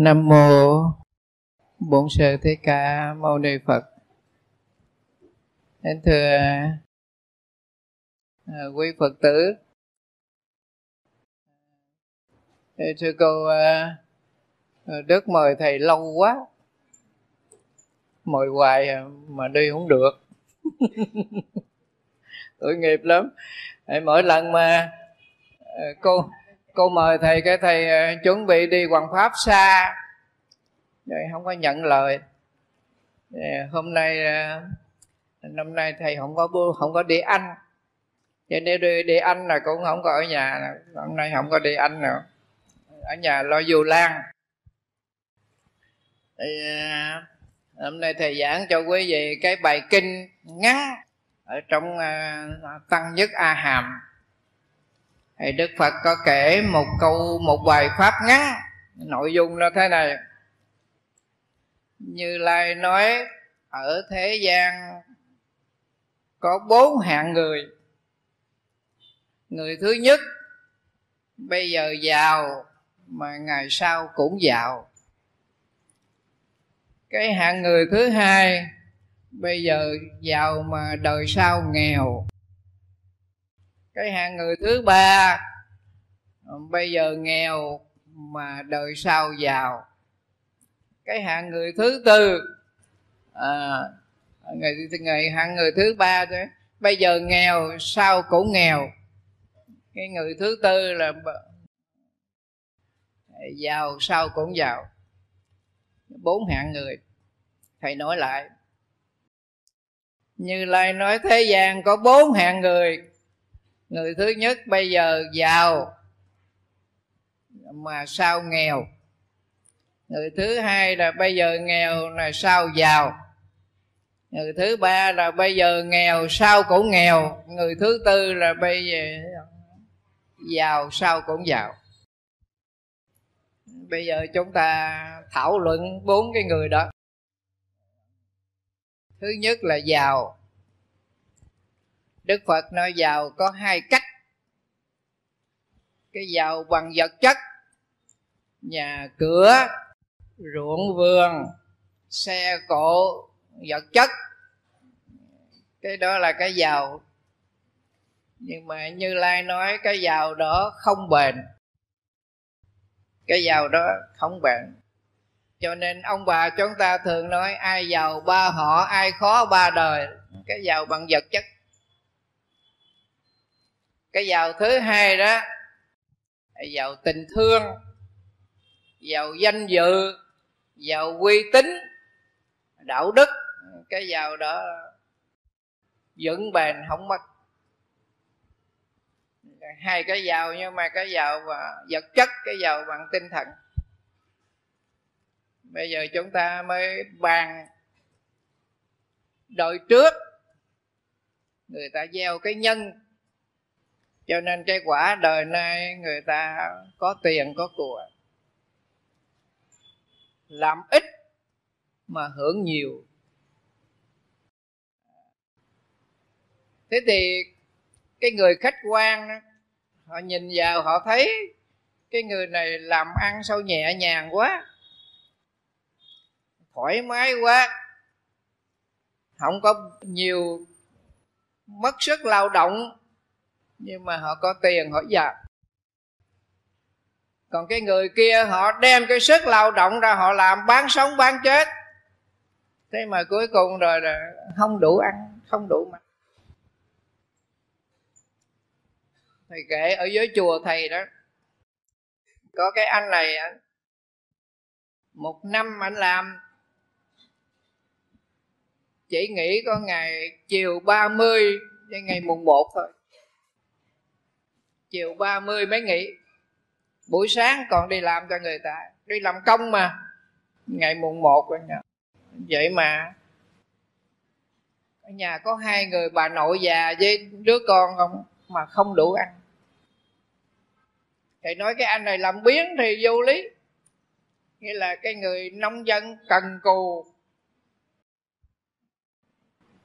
Nam mô Bổn sư Thích Ca Mâu Ni Phật. Đến thưa à, quý Phật tử. Thưa cô à, Đức mời thầy lâu quá. Mời hoài à, mà đi không được. Tội nghiệp lắm. Mỗi lần mà cô cô mời thầy cái thầy ờ, chuẩn bị đi hoàng pháp xa. Rồi không có nhận lời. Ờ, hôm nay ờ, năm nay thầy không có không có đi ăn cho nên đi, đi ăn là cũng không có ở nhà. Hôm nay không có đi ăn nữa. Ở nhà lo dù lan. Hôm nay thầy giảng cho quý vị cái bài kinh ngắn ở trong tăng nhất a hàm thì đức phật có kể một câu, một bài pháp ngắn, nội dung nó thế này. Như lai nói, ở thế gian có bốn hạng người. Người thứ nhất, bây giờ giàu, mà ngày sau cũng giàu. Cái hạng người thứ hai, bây giờ giàu mà đời sau nghèo cái hạng người thứ ba. Ờ, bây giờ nghèo mà đời sau giàu. Cái hạng người thứ tư. Ờ, à, người, người hạng người thứ ba thôi. Bây giờ nghèo sau cũng nghèo. Cái người thứ tư là giàu sau cũng giàu. Bốn hạng người. Thầy nói lại. Như lai nói thế gian có bốn hạng người người thứ nhất bây giờ giàu, mà sao nghèo? Người thứ hai là bây giờ nghèo là sao giàu? Người thứ ba là bây giờ nghèo, sao cũng nghèo? Người thứ tư là bây giờ giàu, sao cũng giàu? Bây giờ chúng ta thảo luận bốn cái người đó. Thứ nhất là giàu đức phật nói giàu có hai cách. Cái giàu bằng vật chất, nhà cửa, ruộng vườn, xe cộ, vật chất. Cái đó là cái giàu. Nhưng mà như lai nói cái giàu đó không bền. Cái giàu đó không bền. Cho nên ông bà chúng ta thường nói, ai giàu ba họ, ai khó ba đời. Cái giàu bằng vật chất cái giàu thứ hai đó giàu tình thương, giàu danh dự, giàu uy tín, đạo đức. Cái giàu đó vững bền không mất. Hai cái giàu nhưng mà cái giàu và vật chất, cái giàu bằng tinh thần. Bây giờ chúng ta mới bàn đời trước. Người ta gieo cái nhân cho nên cái quả đời nay người ta có tiền có của. Làm ít mà hưởng nhiều. Thế thì cái người khách quan đó, họ nhìn vào họ thấy cái người này làm ăn sao nhẹ nhàng quá. Thoải mái quá. Không có nhiều mất sức lao động nhưng mà họ có tiền, họ giàu. Còn cái người kia, họ đem cái sức lao động ra, họ làm bán sống, bán chết. Thế mà cuối cùng rồi là không đủ ăn, không đủ mặc. Thầy kể ở dưới chùa thầy đó, có cái anh này một năm anh làm, chỉ nghỉ có ngày chiều 30 đến ngày mùng 1 thôi chiều 30 mới nghỉ. Buổi sáng còn đi làm cho người ta. Đi làm công mà. Ngày mùng 1 rồi nha vậy mà ở nhà có hai người bà nội già với đứa con không? Mà không đủ ăn. Thầy nói cái anh này làm biến thì vô lý. Nghĩa là cái người nông dân cần cù.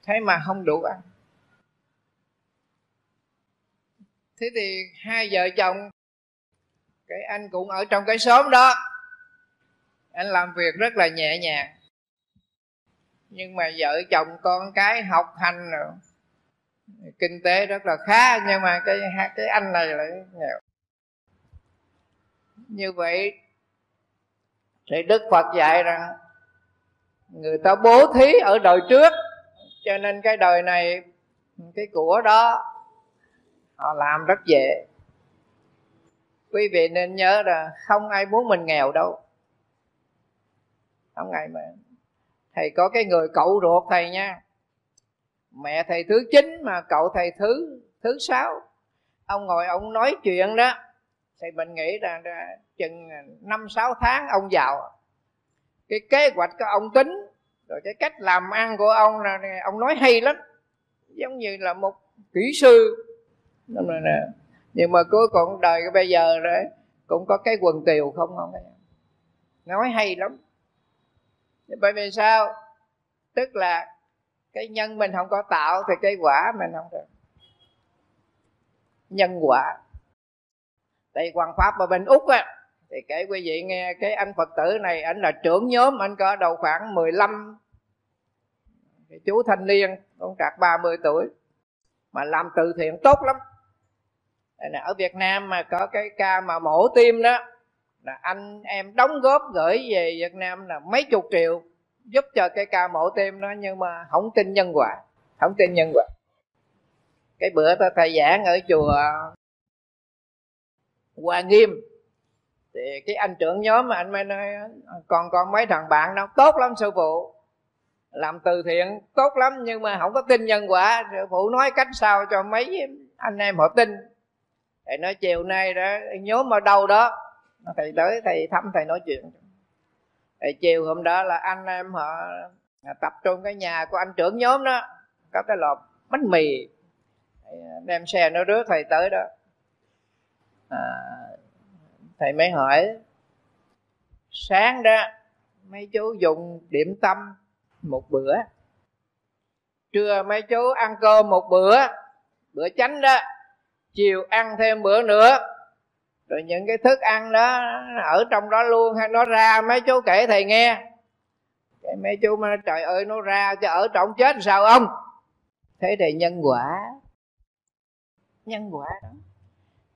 Thế mà không đủ ăn. Thế thì hai vợ chồng, cái anh cũng ở trong cái xóm đó. Anh làm việc rất là nhẹ nhàng. Nhưng mà vợ chồng con cái học hành rồi, kinh tế rất là khá, nhưng mà cái cái anh này lại nghèo. Như vậy, thì đức phật dạy rằng, người ta bố thí ở đời trước, cho nên cái đời này, cái của đó họ làm rất dễ. Quý vị nên nhớ là không ai muốn mình nghèo đâu. Không ai mà. Thầy có cái người cậu ruột thầy nha. Mẹ thầy thứ chín mà cậu thầy thứ thứ sáu. Ông ngồi ông nói chuyện đó. Thì mình nghĩ là chừng năm, sáu tháng ông giàu. Cái kế hoạch của ông tính, rồi cái cách làm ăn của ông là ông nói hay lắm. Giống như là một kỹ sư nhưng mà cuối cùng đời bây giờ đấy cũng có cái quần tiều không không nói hay lắm. Bởi vì sao? Tức là cái nhân mình không có tạo thì cái quả mình không được. Nhân quả. Tại quan pháp ở bên úc á, thì kể quý vị nghe cái anh phật tử này anh là trưởng nhóm anh có đầu khoảng 15 lăm chú thanh niên con trạc 30 tuổi, mà làm từ thiện tốt lắm ở Việt Nam mà có cái ca mà mổ tim đó, là anh em đóng góp gửi về Việt Nam là mấy chục triệu giúp cho cái ca mổ tim đó, nhưng mà không tin nhân quả, không tin nhân quả. Cái bữa ta thầy giảng ở chùa hòa Nghiêm, thì cái anh trưởng nhóm mà anh mới nói còn còn mấy thằng bạn đâu, tốt lắm sư phụ, làm từ thiện tốt lắm, nhưng mà không có tin nhân quả. Sư phụ nói cách sao cho mấy anh em họ tin thầy nói chiều nay đó nhóm ở đâu đó. Thầy tới thầy thăm thầy nói chuyện. Thầy chiều hôm đó là anh em họ à, tập trung cái nhà của anh trưởng nhóm đó có cái lò bánh mì. À, đem xe nó rước thầy tới đó. À, thầy mới hỏi sáng đó mấy chú dùng điểm tâm một bữa. Trưa mấy chú ăn cơm một bữa. Bữa chánh đó chiều ăn thêm bữa nữa. Rồi những cái thức ăn đó ở trong đó luôn, hay nó ra, mấy chú kể thầy nghe. Cái mấy chú mà trời ơi, nó ra cho ở trong chết sao ông? Thế thì nhân quả. Nhân quả đó.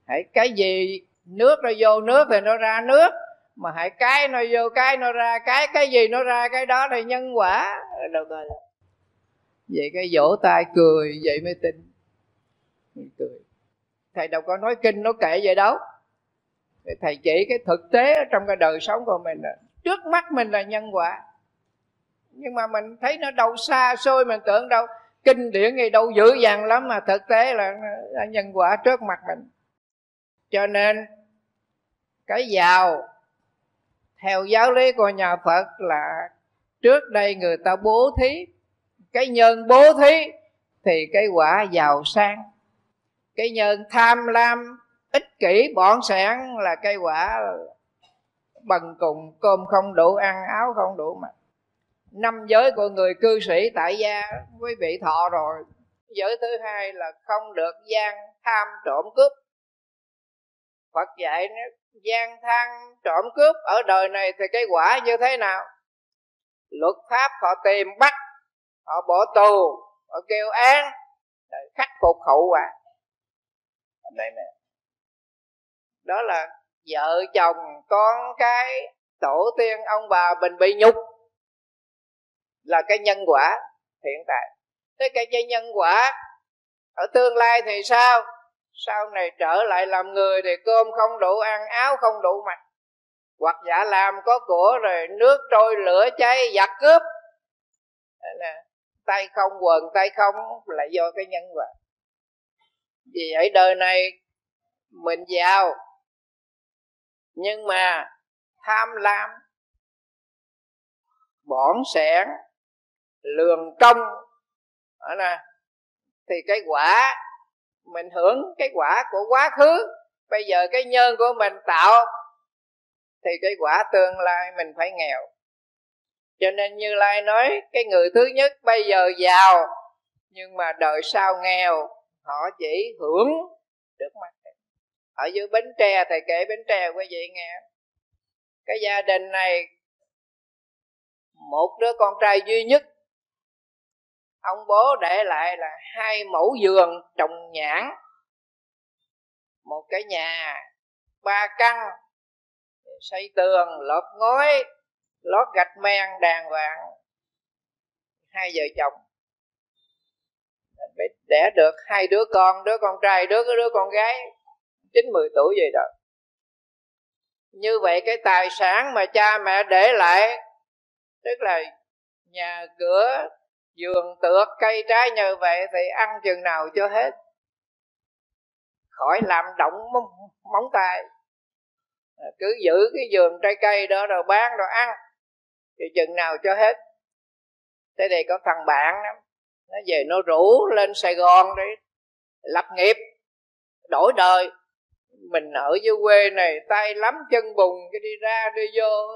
Hãy cái gì nước nó vô nước thì nó ra nước, mà hãy cái nó vô cái nó ra cái cái gì nó ra cái đó thì nhân quả. Được rồi. Vậy cái vỗ tay cười, vậy mới tin. Cười thầy đâu có nói kinh nó kệ vậy đâu. Thầy chỉ cái thực tế ở trong cái đời sống của mình là trước mắt mình là nhân quả. Nhưng mà mình thấy nó đâu xa xôi mình tưởng đâu kinh điển gì đâu dữ dằn lắm mà thực tế là, là nhân quả trước mặt mình. Cho nên cái giàu theo giáo lý của nhà phật là trước đây người ta bố thí cái nhân bố thí thì cái quả giàu sang cái nhân tham lam, ích kỷ bọn sẻn là cây quả bằng cùng cơm không đủ, ăn áo không đủ mặc năm giới của người cư sĩ tại gia, quý vị thọ rồi. Giới thứ hai là không được gian tham trộm cướp. Phật dạy gian tham trộm cướp ở đời này thì cái quả như thế nào? Luật pháp họ tìm bắt, họ bỏ tù, họ kêu án khắc phục hậu quả đây nè. Đó là vợ chồng con cái tổ tiên ông bà mình bị nhục là cái nhân quả hiện tại. Thế cái nhân quả ở tương lai thì sao? Sau này trở lại làm người thì cơm không đủ, ăn áo không đủ mặc. Hoặc giả làm có của rồi nước trôi lửa cháy giặc cướp. Nè, tay không quần, tay không là do cái nhân quả vì ở đời này, mình giàu. Nhưng mà tham lam bỏn sẻn, lường công. Đó nè. Thì cái quả, mình hưởng cái quả của quá khứ. Bây giờ cái nhân của mình tạo, thì cái quả tương lai mình phải nghèo. Cho nên như lai nói, cái người thứ nhất bây giờ giàu, nhưng mà đời sau nghèo họ chỉ hưởng trước mặt ở dưới bến tre, thầy kể bến tre quý vị nghe. Cái gia đình này, một đứa con trai duy nhất, ông bố để lại là hai mẫu giường trồng nhãn, một cái nhà ba căn, xây tường lợp ngói, lót gạch men, đàng hoàng, hai vợ chồng đẻ được hai đứa con đứa con trai đứa đứa con gái chín mười tuổi vậy đó. Như vậy cái tài sản mà cha mẹ để lại tức là nhà cửa giường tược cây trái như vậy thì ăn chừng nào cho hết. Khỏi làm động móng tay. À, cứ giữ cái giường trái cây đó rồi bán rồi ăn thì chừng nào cho hết. Thế thì có thằng bạn đó, nó về nó rủ lên sài gòn để lập nghiệp, đổi đời. Mình ở dưới quê này, tay lắm chân bùn, cái đi ra đi vô,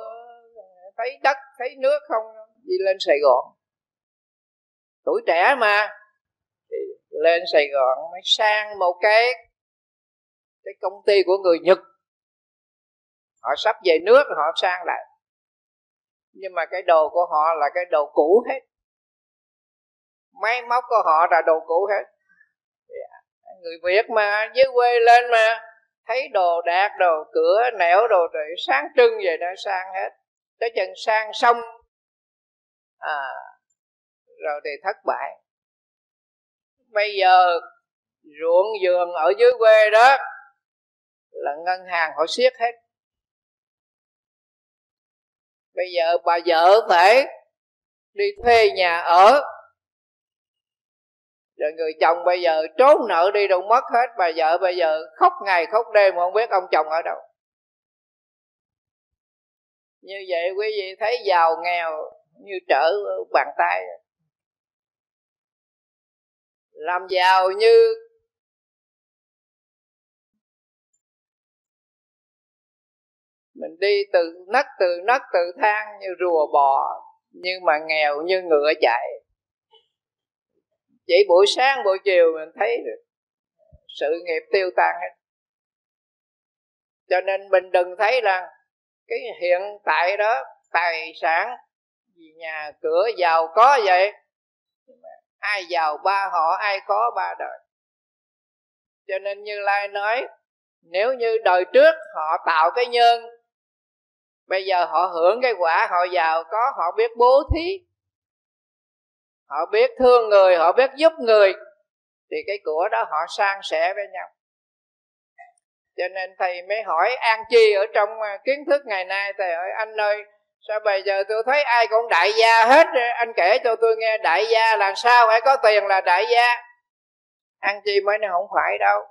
thấy đất, thấy nước không, đi lên sài gòn. Tuổi trẻ mà, thì lên sài gòn mới sang một cái cái công ty của người nhật, họ sắp về nước họ sang lại. Nhưng mà cái đồ của họ là cái đồ cũ hết máy móc của họ là đồ cũ hết. Dạ. Người việt mà, dưới quê lên mà, thấy đồ đạc, đồ cửa, nẻo, đồ để sáng trưng vậy đã sang hết. Tới chừng sang xong à rồi thì thất bại. Bây giờ, ruộng vườn ở dưới quê đó là ngân hàng họ siết hết. Bây giờ bà vợ phải đi thuê nhà ở rồi người chồng bây giờ trốn nợ đi đâu mất hết. Bà vợ bây giờ khóc ngày khóc đêm không biết ông chồng ở đâu. Như vậy quý vị thấy giàu nghèo như trở bàn tay. Làm giàu như mình đi từ nấc từ nấc, từ thang như rùa bò, nhưng mà nghèo như ngựa chạy chỉ buổi sáng, buổi chiều mình thấy được sự nghiệp tiêu tan hết. Cho nên mình đừng thấy là cái hiện tại đó, tài sản nhà cửa giàu có vậy. Ai giàu ba họ, ai khó ba đời. Cho nên như lai nói, nếu như đời trước họ tạo cái nhân, bây giờ họ hưởng cái quả họ giàu có, họ biết bố thí họ biết thương người, họ biết giúp người, thì cái của đó họ san sẻ với nhau. Cho nên thầy mới hỏi an chi ở trong à, kiến thức ngày nay, thầy hỏi, anh ơi, sao bây giờ tôi thấy ai cũng đại gia hết anh kể cho tôi nghe, đại gia là sao? Phải có tiền là đại gia. An chi mới nói, không phải đâu.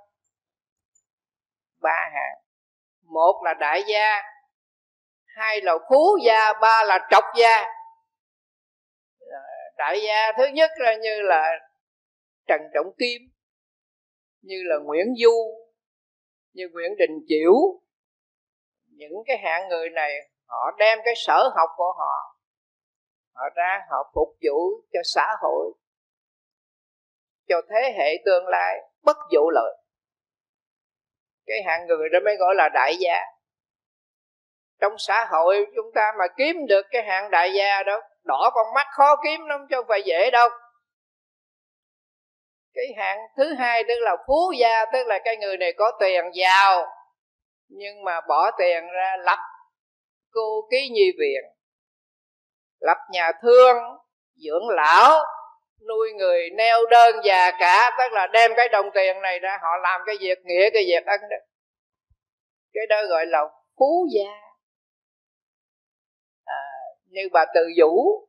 Ba hạng một là đại gia, hai là phú gia, ba là trọc gia đại gia thứ nhất là như là trần trọng kim như là nguyễn du, như nguyễn đình chiểu. Những cái hạng người này, họ đem cái sở học của họ họ ra họ phục vụ cho xã hội, cho thế hệ tương lai bất vụ lợi. Cái hạng người đó mới gọi là đại gia. Trong xã hội chúng ta mà kiếm được cái hạng đại gia đó đỏ con mắt khó kiếm lắm chứ không phải dễ đâu. Cái hạng thứ hai tức là phú gia tức là cái người này có tiền giàu nhưng mà bỏ tiền ra lập cô ký nhi viện lập nhà thương dưỡng lão nuôi người neo đơn già cả tức là đem cái đồng tiền này ra họ làm cái việc nghĩa cái việc ăn, đó. Cái đó gọi là phú gia như bà từ vũ,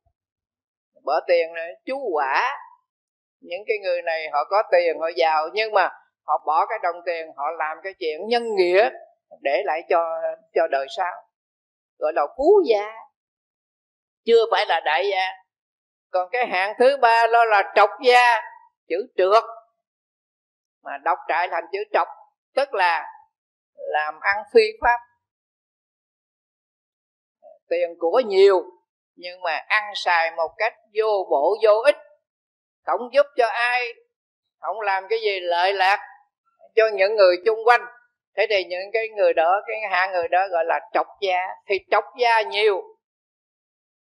bỏ tiền này chú quả. Những cái người này họ có tiền, họ giàu, nhưng mà họ bỏ cái đồng tiền, họ làm cái chuyện nhân nghĩa để lại cho cho đời sau. Gọi là phú gia. Chưa phải là đại gia. Còn cái hạng thứ ba đó là trọc gia, chữ trượt. Mà đọc trại thành chữ trọc, tức là làm ăn phi pháp tiền của nhiều, nhưng mà ăn xài một cách vô bổ, vô ích. Không giúp cho ai, không làm cái gì lợi lạc cho những người chung quanh. Thế thì những cái người đó, cái hạng người đó gọi là trọc gia, thì trọc gia nhiều.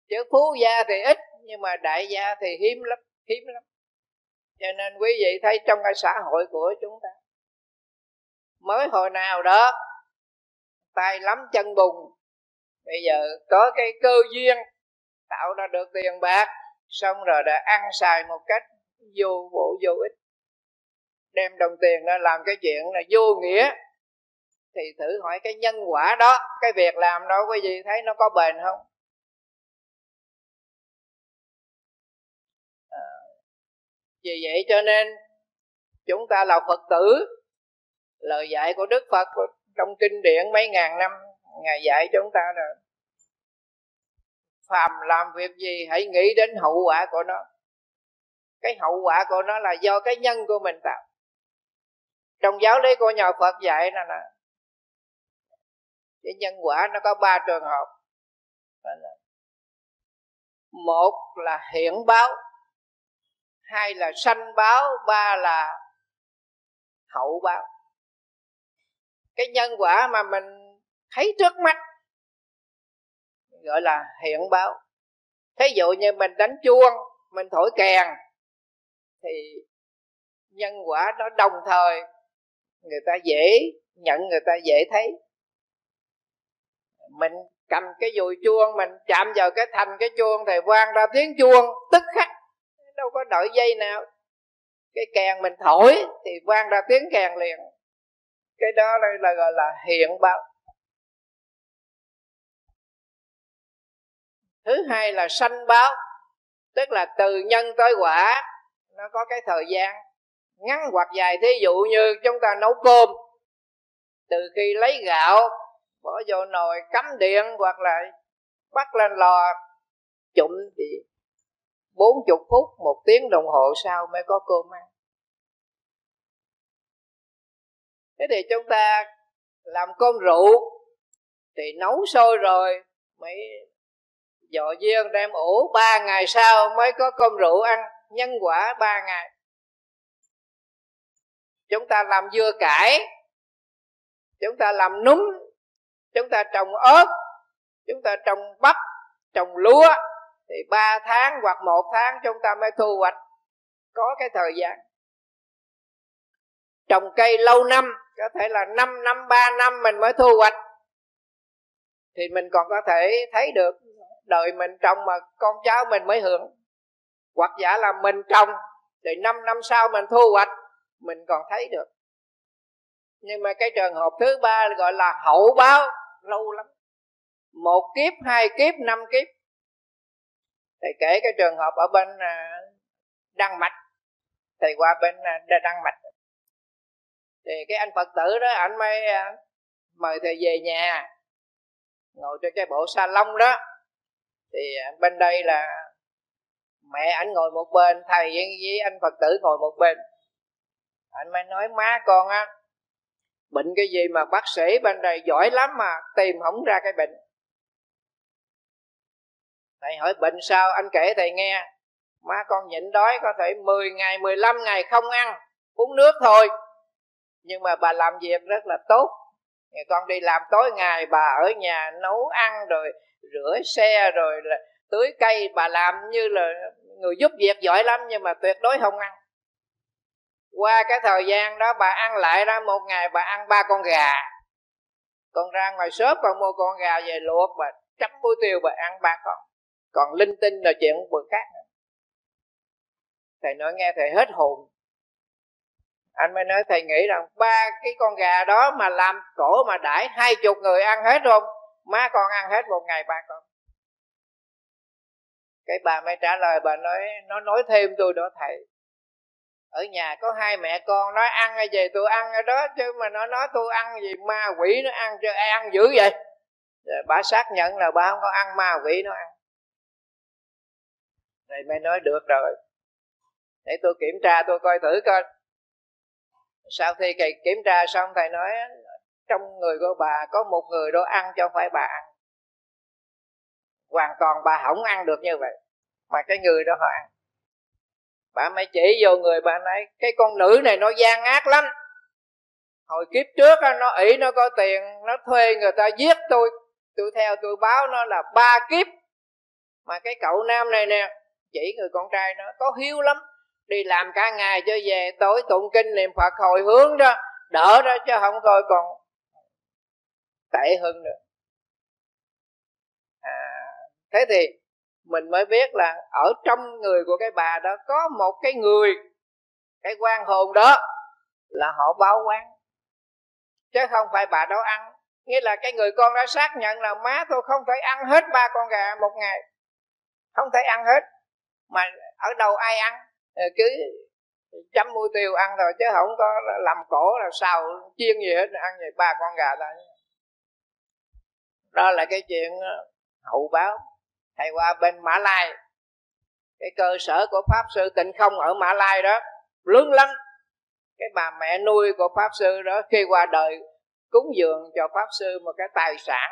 Chứ phú gia thì ít, nhưng mà đại gia thì hiếm lắm hiếm lắm. Cho nên quý vị thấy trong cái xã hội của chúng ta, mới hồi nào đó, tay lắm chân bùng bây giờ có cái cơ duyên tạo ra được tiền bạc xong rồi đã ăn xài một cách vô bổ vô ích. Đem đồng tiền ra làm cái chuyện là vô nghĩa. Thì thử hỏi cái nhân quả đó cái việc làm đó quý vị thấy nó có bền không? À, vì vậy cho nên chúng ta là phật tử. Lời dạy của đức phật trong kinh điển mấy ngàn năm ngài dạy chúng ta là, phàm làm việc gì hãy nghĩ đến hậu quả của nó. Cái hậu quả của nó là do cái nhân của mình tạo. Trong giáo lý của nhà phật dạy là nè cái nhân quả nó có ba trường hợp. Một là hiện báo hai là sanh báo ba là hậu báo. Cái nhân quả mà mình thấy trước mắt. Gọi là hiện báo. Thí dụ như mình đánh chuông mình thổi kèn thì nhân quả nó đồng thời người ta dễ nhận người ta dễ thấy. Mình cầm cái dùi chuông mình chạm vào cái thành cái chuông thì vang ra tiếng chuông tức khắc. Đâu có đợi dây nào. Cái kèn mình thổi thì vang ra tiếng kèn liền. Cái đó là, là gọi là hiện báo. Thứ hai là sanh báo, tức là từ nhân tới quả, nó có cái thời gian ngắn hoặc dài. Thí dụ như chúng ta nấu cơm, từ khi lấy gạo, bỏ vô nồi cắm điện hoặc là bắt lên lò chụm thì bốn chục phút, một tiếng đồng hồ sau mới có cơm ăn. Thế thì chúng ta làm cơm rượu thì nấu sôi rồi mới dọ duyên đem ủ, ba ngày sau mới có cơm rượu ăn, nhân quả ba ngày. Chúng ta làm dưa cải, chúng ta làm núm chúng ta trồng ớt, chúng ta trồng bắp, trồng lúa, thì ba tháng hoặc một tháng chúng ta mới thu hoạch, có cái thời gian. Trồng cây lâu năm, có thể là 5 năm 3 năm mình mới thu hoạch, thì mình còn có thể thấy được đời mình trồng mà con cháu mình mới hưởng. Hoặc giả là mình trồng thì 5 năm sau mình thu hoạch, mình còn thấy được. Nhưng mà cái trường hợp thứ ba gọi là hậu báo, lâu lắm. Một kiếp, hai kiếp, năm kiếp. Thầy kể cái trường hợp ở bên à, đăng mạch. Thầy qua bên à, đăng mạch. Thì cái anh phật tử đó, ảnh mới à, mời thầy về nhà, ngồi trên cái bộ sa lông đó thì à, bên đây là mẹ anh ngồi một bên, thầy với anh phật tử ngồi một bên. Anh mới nói, má con á, bệnh cái gì mà bác sĩ bên đây giỏi lắm mà tìm không ra cái bệnh. Thầy hỏi, bệnh sao? Anh kể thầy nghe, má con nhịn đói có thể 10 ngày 15 ngày không ăn, uống nước thôi. Nhưng mà bà làm việc rất là tốt con đi làm tối ngày, bà ở nhà nấu ăn rồi rửa xe rồi là tưới cây. Bà làm như là người giúp việc giỏi lắm nhưng mà tuyệt đối không ăn. Qua cái thời gian đó bà ăn lại đó, một ngày bà ăn ba con gà. Còn ra ngoài shop còn mua con gà về luộc, bà chấm muối tiêu, bà ăn ba con. Còn linh tinh là chuyện bữa khác nữa. thầy nói nghe thầy hết hồn anh mới nói, thầy nghĩ rằng ba cái con gà đó mà làm cổ mà đãi hai chục người ăn hết không? Má con ăn hết một ngày ba con. Cái bà mới trả lời, bà nói, nó nói thêm tôi đó, thầy. Ở nhà có hai mẹ con nói ăn cái gì tôi ăn cái đó, chứ mà nó nói tôi ăn gì ma quỷ nó ăn cho, ai ăn dữ vậy? Rồi bà xác nhận là bà không có ăn ma quỷ nó ăn. Thầy mới nói, được rồi. Để tôi kiểm tra, tôi coi thử coi sau khi thầy kiểm tra xong, thầy nói, trong người của bà có một người đó ăn cho phải bà ăn. Hoàn toàn bà không ăn được như vậy, mà cái người đó họ ăn. Bà mới chỉ vô người, bà nói, cái con nữ này nó gian ác lắm. Hồi kiếp trước nó ỷ nó có tiền, nó thuê người ta giết tôi. Tôi theo tôi báo nó là ba kiếp. Mà cái cậu nam này nè, chỉ người con trai nó, có hiếu lắm đi làm cả ngày cho về tối tụng kinh niệm phật hồi hướng đó đỡ đó chứ không thôi còn tệ hơn nữa. À, thế thì mình mới biết là ở trong người của cái bà đó có một cái người cái quan hồn đó là họ báo quán. Chứ không phải bà đó ăn. Nghĩa là cái người con đã xác nhận là má tôi không thể ăn hết ba con gà một ngày. Không thể ăn hết. Mà ở đâu ai ăn? Ờ, cứ chấm muối tiêu ăn rồi chứ không có làm cổ là xào chiên gì hết, ăn vậy ba con gà thôi đó là cái chuyện ờ, hậu báo. Thầy qua bên mã lai, cái cơ sở của pháp sư tịnh không ở mã lai đó lớn lắm cái bà mẹ nuôi của pháp sư đó khi qua đời cúng dường cho pháp sư một cái tài sản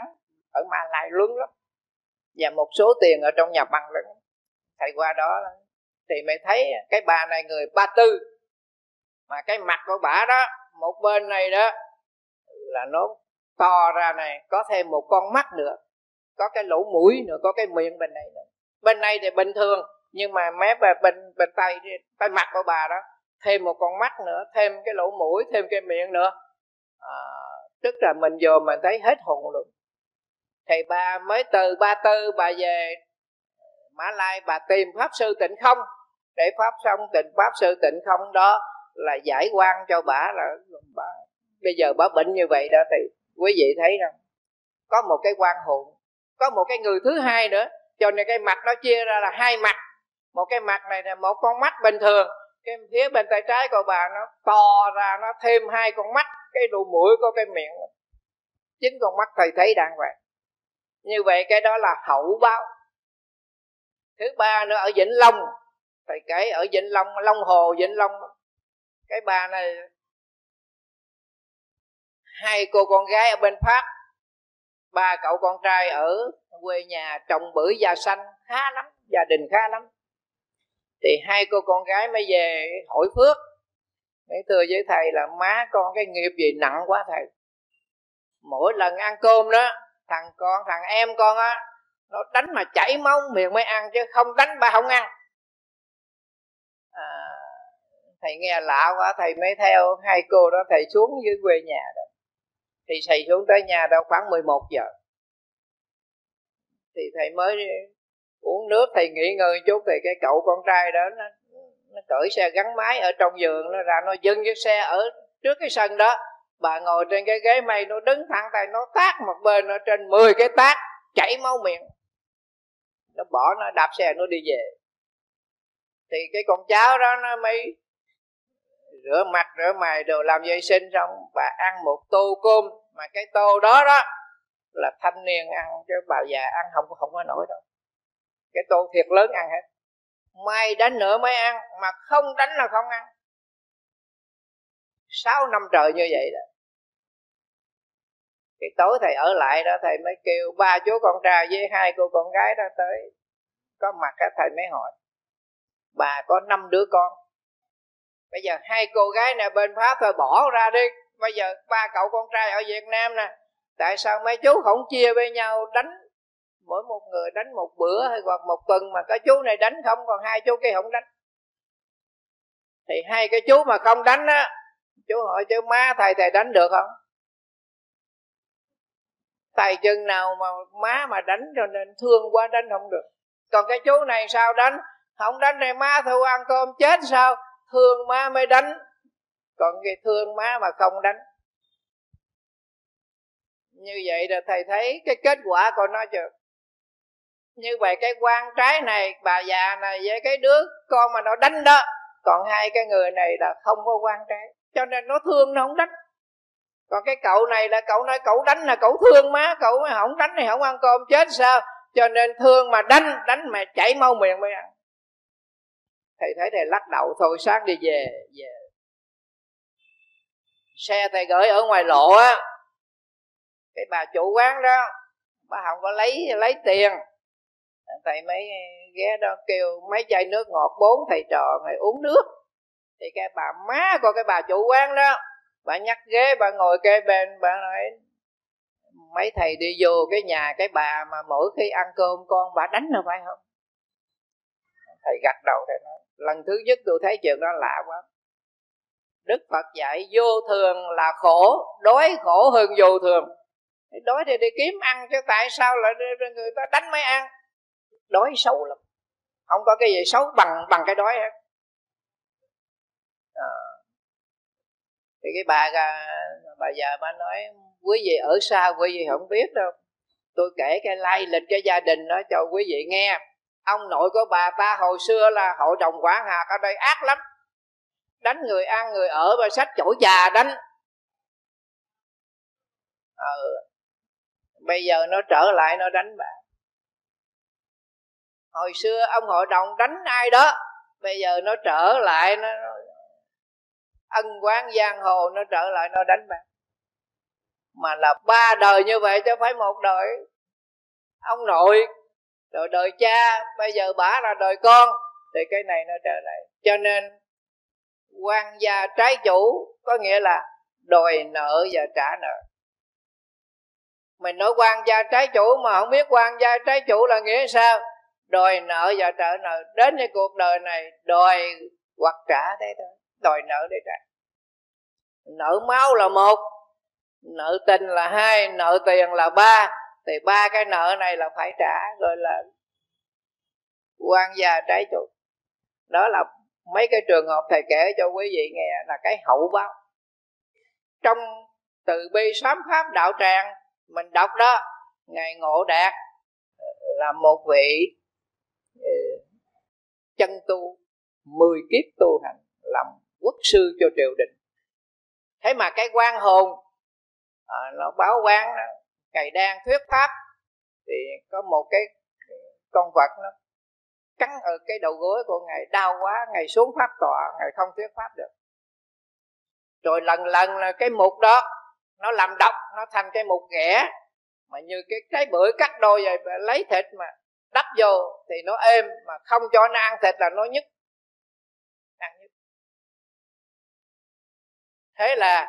ở mã lai lớn lắm và một số tiền ở trong nhà băng lớn thầy qua đó thì mày thấy cái bà này người ba tư. Mà cái mặt của bà đó một bên này đó là nó to ra này có thêm một con mắt nữa có cái lỗ mũi nữa có cái miệng bên này nữa. Bên này thì bình thường nhưng mà mép bên bên tay tay mặt của bà đó thêm một con mắt nữa thêm cái lỗ mũi thêm cái miệng nữa. À, tức là mình vừa mình thấy hết hồn luôn. Thầy ba mới từ ba tư bà về mã lai, bà tìm pháp sư tịnh không? Để pháp xong tịnh pháp sư tịnh không đó là giải quan cho bà là bà bây giờ bà bệnh như vậy đó thì quý vị thấy rằng có một cái quan hồn, có một cái người thứ hai nữa. Cho nên cái mặt nó chia ra là hai mặt. Một cái mặt này là một con mắt bình thường, cái phía bên tay trái của bà nó to ra, nó thêm hai con mắt, cái đu mũi có cái miệng. Chính con mắt thầy thấy đang vậy như vậy cái đó là hậu báo thứ ba nữa ở vĩnh long. Thầy kể ở vĩnh long long hồ, vĩnh long. Cái bà này, hai cô con gái ở bên pháp, ba cậu con trai ở quê nhà trồng bưởi da xanh, khá lắm, gia đình khá lắm. Thì hai cô con gái mới về hỏi phước. Mới thưa với thầy là má con cái nghiệp gì nặng quá thầy. Mỗi lần ăn cơm đó, thằng con, thằng em con á nó đánh mà chảy máu miệng mới ăn chứ không đánh bà không ăn. À, thầy nghe lạ quá thầy mới theo hai cô đó thầy xuống dưới quê nhà đó. Thì thầy xuống tới nhà đâu khoảng 11 giờ. Thì thầy mới uống nước thầy nghỉ ngơi chút thì cái cậu con trai đó nó nó cởi xe gắn máy ở trong giường nó ra nó dừng cái xe ở trước cái sân đó. Bà ngồi trên cái ghế mây nó đứng thẳng tay nó tát một bên ở trên 10 cái tát chảy máu miệng nó bỏ, nó đạp xe, nó đi về. Thì cái con cháu đó, nó mới rửa mặt, rửa mày đồ, làm vệ sinh xong, bà ăn một tô cơm. Mà cái tô đó đó là thanh niên ăn, chứ bà già ăn không không có nổi đâu. Cái tô thiệt lớn ăn hết. May đánh nữa mới ăn, mà không đánh là không ăn. Sáu năm trời như vậy đó cái tối thầy ở lại đó, thầy mới kêu ba chú con trai với hai cô con gái đó tới. Có mặt á, thầy mới hỏi, bà có năm đứa con? Bây giờ hai cô gái này bên pháp thôi bỏ ra đi. Bây giờ ba cậu con trai ở việt nam nè, tại sao mấy chú không chia với nhau? Đánh mỗi một người đánh một bữa hay hoặc một tuần mà cái chú này đánh không, còn hai chú kia không đánh. Thì hai cái chú mà không đánh á, chú hỏi chứ má, thầy thầy đánh được không? Tay chân nào mà má mà đánh cho nên thương quá đánh không được. Còn cái chú này sao đánh? Không đánh này má thu ăn cơm chết sao? Thương má mới đánh. Còn cái thương má mà không đánh. Như vậy là thầy thấy cái kết quả của nó chưa? Như vậy cái quan trái này, bà già này với cái đứa con mà nó đánh đó, còn hai cái người này là không có quan trái. Cho nên nó thương nó không đánh còn cái cậu này là cậu nói cậu đánh là cậu thương má, cậu mà không đánh thì không ăn cơm, chết sao? Cho nên thương mà đánh đánh mà chảy mau miệng mới ăn. Thầy thấy thầy lắc đầu thôi, sáng đi về về. Xe thầy gửi ở ngoài lộ á. Cái bà chủ quán đó, bà không có lấy lấy tiền. Thầy mới ghé đó kêu, mấy chai nước ngọt bốn? Thầy trò, mày uống nước. Thì cái bà má của cái bà chủ quán đó bà nhắc ghế, bà ngồi kê bên, bà nói, mấy thầy đi vô cái nhà cái bà mà mỗi khi ăn cơm con bà đánh là phải không? Thầy gật đầu, thầy nói, lần thứ nhất tôi thấy chuyện đó lạ quá. Đức phật dạy, vô thường là khổ, đói khổ hơn vô thường. Đói thì đi kiếm ăn chứ tại sao lại người ta đánh mới ăn? Đói xấu lắm. Không có cái gì xấu bằng bằng cái đói hết. À thì cái bà bà già bà nói quý vị ở xa quý vị không biết đâu. Tôi kể cái lai lịch cho gia đình đó cho quý vị nghe. Ông nội của bà ta hồi xưa là hội đồng quản hạt ở đây ác lắm. Đánh người ăn người ở và sách chỗ già đánh. Ờ, bây giờ nó trở lại nó đánh bà. Hồi xưa ông hội đồng đánh ai đó bây giờ nó trở lại nó ân quán giang hồ nó trở lại, nó đánh bạn. Mà là ba đời như vậy chứ phải một đời. Ông nội, rồi đời cha, bây giờ bả là đời con. Thì cái này nó trở lại. Cho nên, quan gia trái chủ có nghĩa là đòi nợ và trả nợ. Mình nói quan gia trái chủ mà không biết quan gia trái chủ là nghĩa sao? Đòi nợ và trả nợ. Đến cái cuộc đời này, đòi hoặc trả thế thôi đòi nợ để trả nợ máu là một, nợ tình là hai, nợ tiền là ba. Thì ba cái nợ này là phải trả, gọi là, quan gia trái chủ. Đó là mấy cái trường hợp thầy kể cho quý vị nghe là cái hậu báo. Trong từ bi sám pháp đạo tràng, mình đọc đó, ngài ngộ đạt ờ, là một vị ờ, chân tu, mười kiếp tu hành, làm quốc sư cho triều đình. Thế mà cái quan hồn à, nó báo quan cày ngày đang thuyết pháp thì có một cái con vật nó cắn ở cái đầu gối của ngài đau quá ngài xuống pháp tọa ngài không thuyết pháp được. Rồi lần lần là cái mục đó nó làm độc nó thành cái mục ghẻ mà như cái cái bưởi cắt đôi vậy lấy thịt mà đắp vô thì nó êm mà không cho nó ăn thịt là nó nhức. Thế là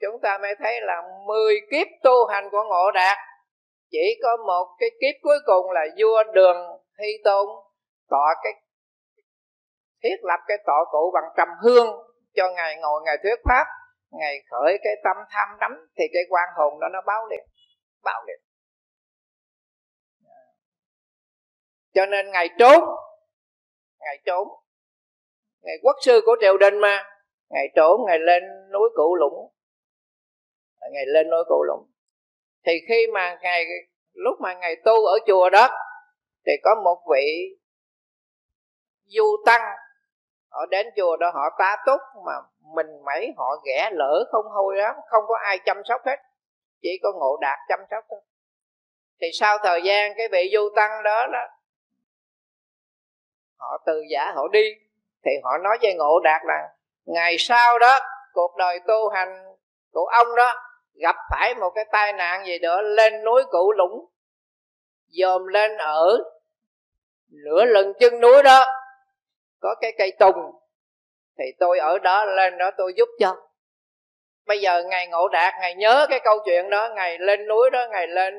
chúng ta mới thấy là 10 kiếp tu hành của ngộ đạt, chỉ có một cái kiếp cuối cùng là vua đường thi tôn tọa cái thiết lập cái tọa cụ bằng trầm hương cho ngài ngồi ngài thuyết pháp. Ngày khởi cái tâm tham đắm thì cái quan hồn đó nó báo liền báo liền. Cho nên ngài trốn ngài trốn. Ngài quốc sư của triều đình mà ngày trốn ngày lên núi cụ lũng. Ngày lên núi cụ lũng. Thì khi mà ngày, lúc mà ngày tu ở chùa đó, thì có một vị du tăng, họ đến chùa đó họ tá túc mà mình mấy họ ghẻ lỡ không hôi lắm, không có ai chăm sóc hết, chỉ có ngộ đạt chăm sóc thôi. Thì sau thời gian cái vị du tăng đó đó, họ từ giả họ đi, thì họ nói với ngộ đạt là ngày sau đó, cuộc đời tu hành của ông đó gặp phải một cái tai nạn gì đó lên núi cụ lũng, dòm lên ở nửa lần chân núi đó, có cái cây tùng. Thì tôi ở đó lên đó tôi giúp cho. Bây giờ ngài ngộ đạt ngài nhớ cái câu chuyện đó ngài lên núi đó ngài lên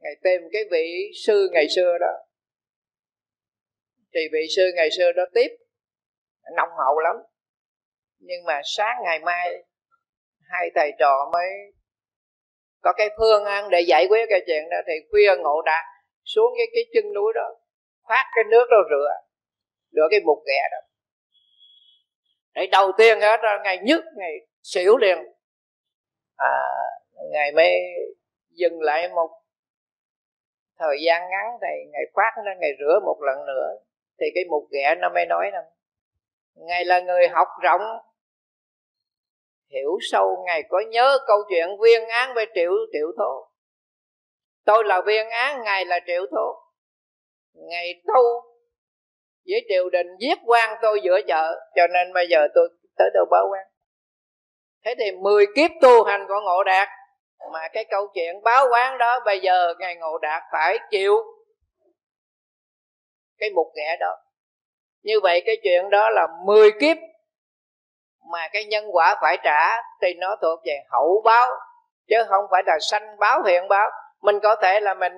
ngài tìm cái vị sư ngày xưa đó. Thì vị sư ngày xưa đó tiếp nông hậu lắm. Nhưng mà sáng ngày mai hai thầy trò mới có cái phương án để giải quyết cái chuyện đó thì khuya ngộ đạt xuống cái cái chân núi đó phát cái nước đó rửa rửa cái bục ghẹ đó. Để đầu tiên hết đó ngày nhất ngày xỉu liền. À, ngày mới dừng lại một thời gian ngắn thì ngày phát nó ngày rửa một lần nữa thì cái mục ghẹ nó mới nói rằng ngài là người học rộng, hiểu sâu. Ngài có nhớ câu chuyện viên án với triệu triệu thố. Tôi là viên án, ngài là triệu thố. Ngài tu với triều đình giết quan tôi giữa chợ, cho nên bây giờ tôi tới đâu báo quan. Thế thì 10 kiếp tu hành của ngộ đạt, mà cái câu chuyện báo quán đó bây giờ ngài ngộ đạt phải chịu cái mục ghẻ đó như vậy cái chuyện đó là 10 kiếp mà cái nhân quả phải trả thì nó thuộc về hậu báo, chứ không phải là sanh báo, hiện báo. Mình có thể là mình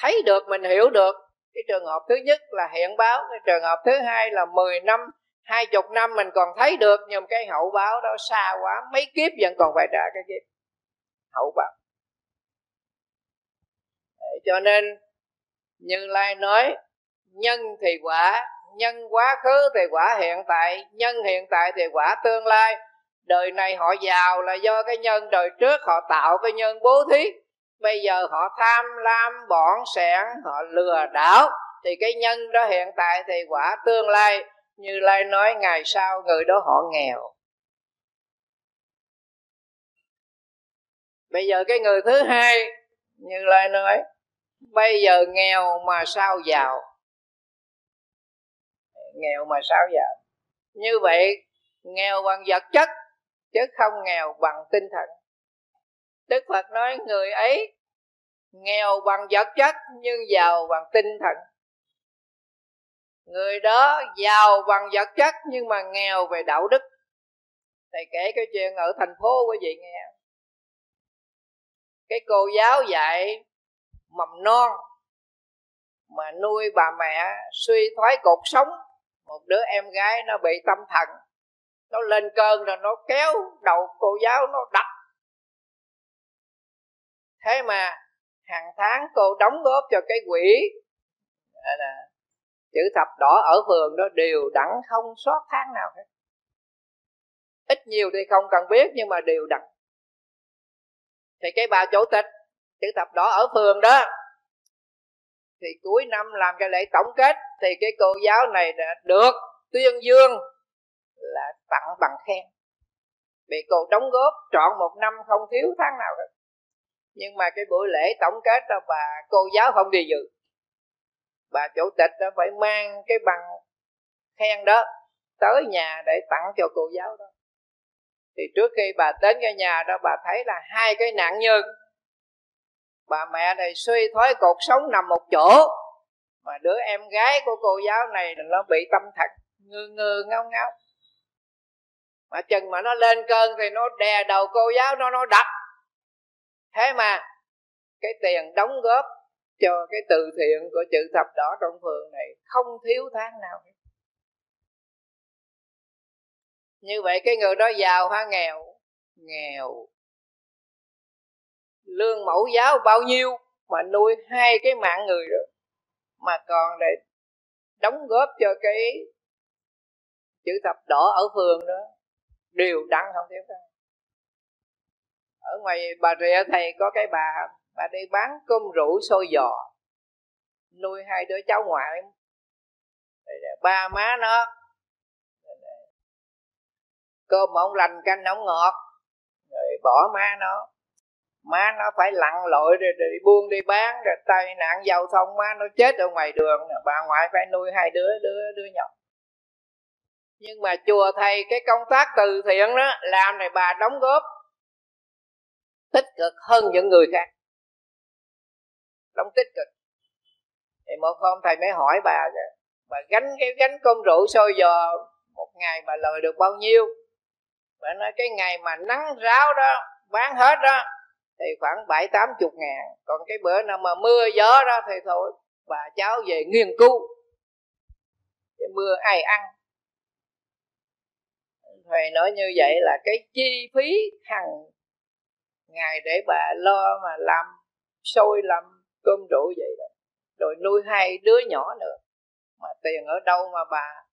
thấy được, mình hiểu được. Cái trường hợp thứ nhất là hiện báo, cái trường hợp thứ hai là 10 năm, hai chục năm mình còn thấy được, nhưng cái hậu báo đó xa quá, mấy kiếp vẫn còn phải trả cái kiếp. Hậu báo. Cho nên như lai nói nhân thì quả, nhân quá khứ thì quả hiện tại, nhân hiện tại thì quả tương lai. Đời này họ giàu là do cái nhân, đời trước họ tạo cái nhân bố thí. Bây giờ họ tham lam bỏn sẻn, họ lừa đảo. Thì cái nhân đó hiện tại thì quả tương lai, như lai nói, ngày sau người đó họ nghèo. Bây giờ cái người thứ hai, như lai nói, bây giờ nghèo mà sao giàu? Nghèo mà sao giàu như vậy, nghèo bằng vật chất, chứ không nghèo bằng tinh thần. Đức phật nói, người ấy nghèo bằng vật chất, nhưng giàu bằng tinh thần. Người đó giàu bằng vật chất, nhưng mà nghèo về đạo đức. Thầy kể cái chuyện ở thành phố quý vị nghe. Cái cô giáo dạy mầm non mà nuôi bà mẹ suy thoái cột sống một đứa em gái nó bị tâm thần, nó lên cơn rồi nó kéo đầu cô giáo nó đập. Thế mà hàng tháng cô đóng góp cho cái quỹ là, chữ thập đỏ ở phường đó đều đặn không sót tháng nào hết. Ít nhiều thì không cần biết nhưng mà đều đặn. Thì cái bà chủ tịch chữ thập đỏ ở phường đó thì cuối năm làm cái lễ tổng kết, thì cái cô giáo này đã được tuyên dương là tặng bằng khen. Bị cô đóng góp trọn một năm không thiếu tháng nào hết nhưng mà cái buổi lễ tổng kết đó, bà cô giáo không đi dự. Bà chủ tịch đó phải mang cái bằng khen đó tới nhà để tặng cho cô giáo đó. Thì trước khi bà đến cái nhà đó, bà thấy là hai cái nạn nhân bà mẹ này suy thoái cột sống nằm một chỗ. Mà đứa em gái của cô giáo này là nó bị tâm thật ngơ ngơ ngáo ngáo. Mà chừng mà nó lên cơn thì nó đè đầu cô giáo nó nó đập. Thế mà cái tiền đóng góp cho cái từ thiện của chữ thập đỏ trong phường này không thiếu tháng nào hết. Như vậy cái người đó giàu hay nghèo. Nghèo lương mẫu giáo bao nhiêu mà nuôi hai cái mạng người rồi mà còn để đóng góp cho cái chữ thập đỏ ở phường đó, đều đặn không thiếu đâu ở ngoài bà rịa thầy có cái bà bà đi bán cơm rượu xôi giò, nuôi hai đứa cháu ngoại. Ba má nó cơm không lành canh không ngọt, rồi bỏ má nó má nó phải lặn lội rồi, rồi buông đi bán rồi tai nạn giao thông má nó chết ở ngoài đường bà ngoại phải nuôi hai đứa đứa đứa nhỏ. Nhưng mà chùa thầy cái công tác từ thiện đó làm này bà đóng góp tích cực hơn những người khác. Đóng tích cực. Thì một hôm thầy mới hỏi bà bà gánh cái gánh con rượu sôi giò một ngày bà lời được bao nhiêu? Bà nói cái ngày mà nắng ráo đó bán hết đó thì khoảng bảy, tám chục ngàn. Còn cái bữa nào mà mưa gió đó thì thôi, bà cháu về nghiên cứu. Cái mưa ai ăn? Thầy nói như vậy là cái chi phí hàng ngày để bà lo mà làm sôi, làm cơm rượu vậy đó. Rồi nuôi hai đứa nhỏ nữa. Mà tiền ở đâu mà bà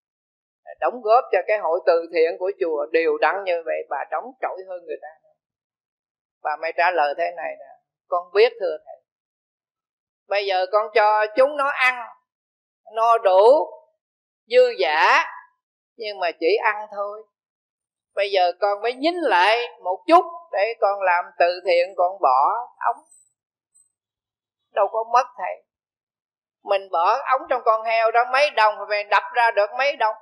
đóng góp cho cái hội từ thiện của chùa đều đặn như vậy, bà đóng trội hơn người ta bà mới trả lời thế này nè. Con biết thưa thầy. Bây giờ con cho chúng nó ăn. No đủ dư giả, nhưng mà chỉ ăn thôi. Bây giờ con mới nhín lại một chút để con làm từ thiện, con bỏ ống. Đâu có mất thầy. Mình bỏ ống trong con heo đó, mấy đồng thì mình đập ra được mấy đồng.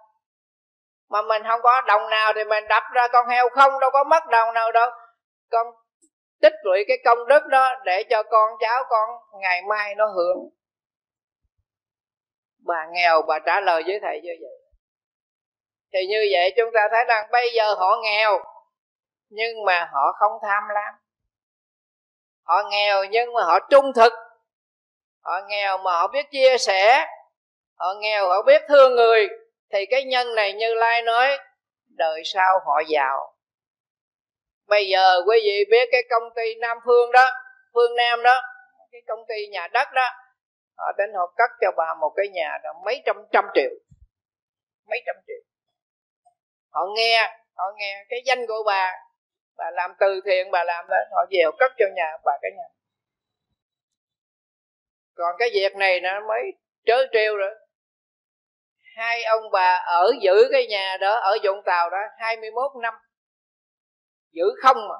Mà mình không có đồng nào thì mình đập ra con heo không, đâu có mất đồng nào đâu. Con tích lũy cái công đức đó để cho con cháu con ngày mai nó hưởng. Bà nghèo, bà trả lời với thầy như vậy. Thì như vậy chúng ta thấy rằng bây giờ họ nghèo, nhưng mà họ không tham lam. Họ nghèo nhưng mà họ trung thực. Họ nghèo mà họ biết chia sẻ. Họ nghèo, họ biết thương người. Thì cái nhân này như lai nói, đời sau họ giàu bây giờ quý vị biết cái công ty nam phương đó, phương nam đó, cái công ty nhà đất đó, họ đến họ cất cho bà một cái nhà đó mấy trăm trăm triệu. Mấy trăm triệu. Họ nghe họ nghe cái danh của bà bà làm từ thiện, bà làm đó họ về họ cất cho nhà bà cái nhà. Còn cái việc này nó mới trớ trêu rồi hai ông bà ở giữ cái nhà đó, ở Vũng Tàu đó 21 năm giữ không mà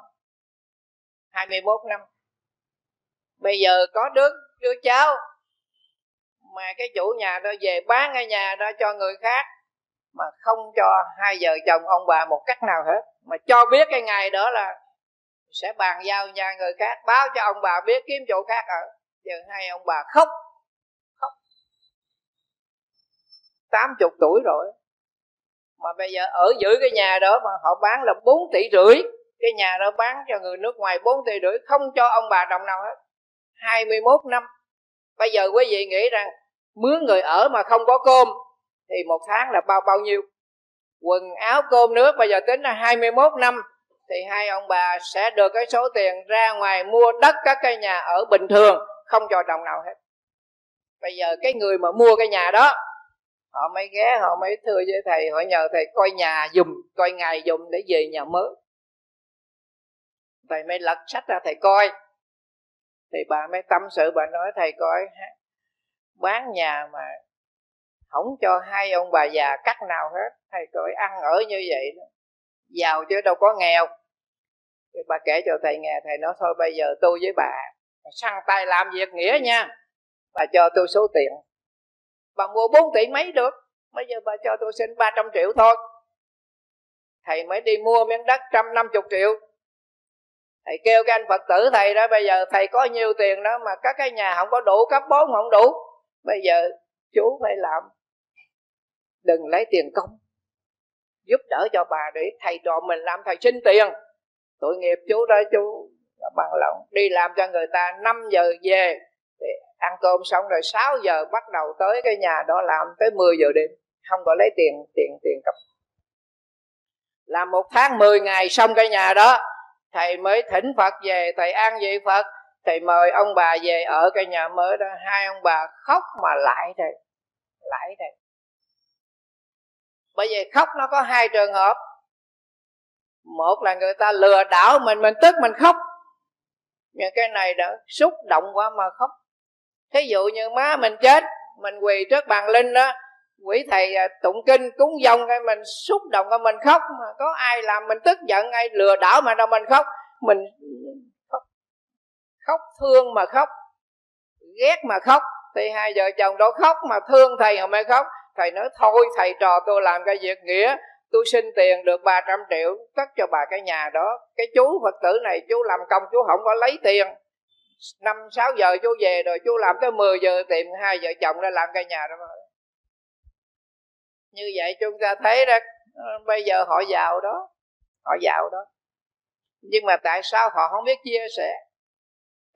21 năm. Bây giờ có đứa đứa cháu, mà cái chủ nhà đó về bán ở nhà đó cho người khác, mà không cho hai vợ chồng ông bà một cách nào hết. Mà cho biết cái ngày đó là sẽ bàn giao nhà người khác, báo cho ông bà biết kiếm chỗ khác ở. Giờ hai ông bà khóc khóc. Tám chục tuổi rồi. Mà bây giờ ở giữ cái nhà đó mà họ bán là 4 tỷ rưỡi cái nhà đó bán cho người nước ngoài 4 tỷ rưỡi, không cho ông bà đồng nào hết. 21 năm. Bây giờ quý vị nghĩ rằng, mướn người ở mà không có cơm, thì một tháng là bao bao nhiêu? Quần áo, cơm, nước, bây giờ tính là 21 năm, thì hai ông bà sẽ được cái số tiền ra ngoài mua đất, các cái nhà ở bình thường, không cho đồng nào hết. Bây giờ cái người mà mua cái nhà đó, họ mới ghé, họ mới thưa với thầy, họ nhờ thầy coi nhà dùng coi ngày dùng để về nhà mới thầy mới lật sách ra thầy coi. Thì bà mới tâm sự, bà nói, thầy coi bán nhà mà không cho hai ông bà già cắt nào hết, thầy coi ăn ở như vậy đó. Giàu chứ đâu có nghèo. Thì bà kể cho thầy nghe, thầy nói, thôi bây giờ tôi với bà săn tay làm việc nghĩa nha. Bà cho tôi số tiền. Bà mua 4 tỷ mấy được, bây giờ bà cho tôi xin 300 triệu thôi. Thầy mới đi mua miếng đất trăm năm chục triệu thầy kêu cái anh phật tử, thầy đó, bây giờ thầy có nhiều tiền đó mà các cái nhà không có đủ cấp bốn không đủ, bây giờ chú phải làm. Đừng lấy tiền công, giúp đỡ cho bà để thầy trò mình làm thầy xin tiền. Tội nghiệp chú đó, chú bằng lòng đi làm cho người ta 5 giờ về thì ăn cơm xong rồi 6 giờ bắt đầu tới cái nhà đó làm tới 10 giờ đêm, không có lấy tiền tiền tiền cấp làm một tháng 10 ngày xong cái nhà đó thầy mới thỉnh phật về, thầy an vị phật. Thầy mời ông bà về ở cái nhà mới đó. Hai ông bà khóc mà lại thầy lại thầy bởi vì khóc nó có hai trường hợp. Một là người ta lừa đảo mình mình tức mình khóc. Nhưng cái này đã xúc động quá mà khóc. Thí dụ như má mình chết, mình quỳ trước bàn linh đó quỷ thầy à, tụng kinh cúng dông cái mình xúc động cái mình khóc mà có ai làm mình tức giận, ai lừa đảo mà đâu mình khóc. Mình khóc khóc thương mà khóc, ghét mà khóc. Thì hai vợ chồng đó khóc mà thương thầy không ai khóc. Thầy nói, thôi thầy trò tôi làm cái việc nghĩa, tôi xin tiền được 300 triệu, cất cho bà cái nhà đó. Cái chú phật tử này, chú làm công, chú không có lấy tiền. Năm, sáu giờ chú về rồi, chú làm tới 10 giờ tìm hai vợ chồng ra làm cái nhà đó như vậy chúng ta thấy ra ờ, bây giờ họ giàu đó, họ giàu đó. Nhưng mà tại sao họ không biết chia sẻ?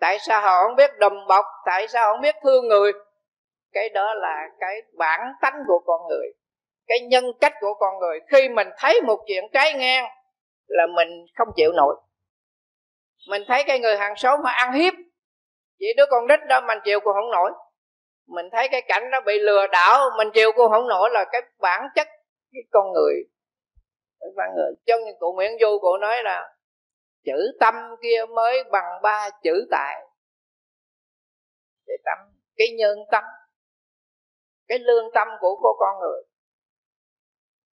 Tại sao họ không biết đùm bọc? Tại sao họ không biết thương người? Cái đó là cái bản tánh của con người, cái nhân cách của con người. Khi mình thấy một chuyện trái ngang là mình không chịu nổi. Mình thấy cái người hàng xóm mà ăn hiếp chỉ đứa con nít đó mình chịu cũng không nổi mình thấy cái cảnh nó bị lừa đảo, mình chịu cũng không nổi là cái bản chất cái con người. Cái con người trong những cụ Nguyễn Du, cụ nói là chữ tâm kia mới bằng ba chữ tài. Cái tâm, cái nhân tâm, cái lương tâm của cô con người.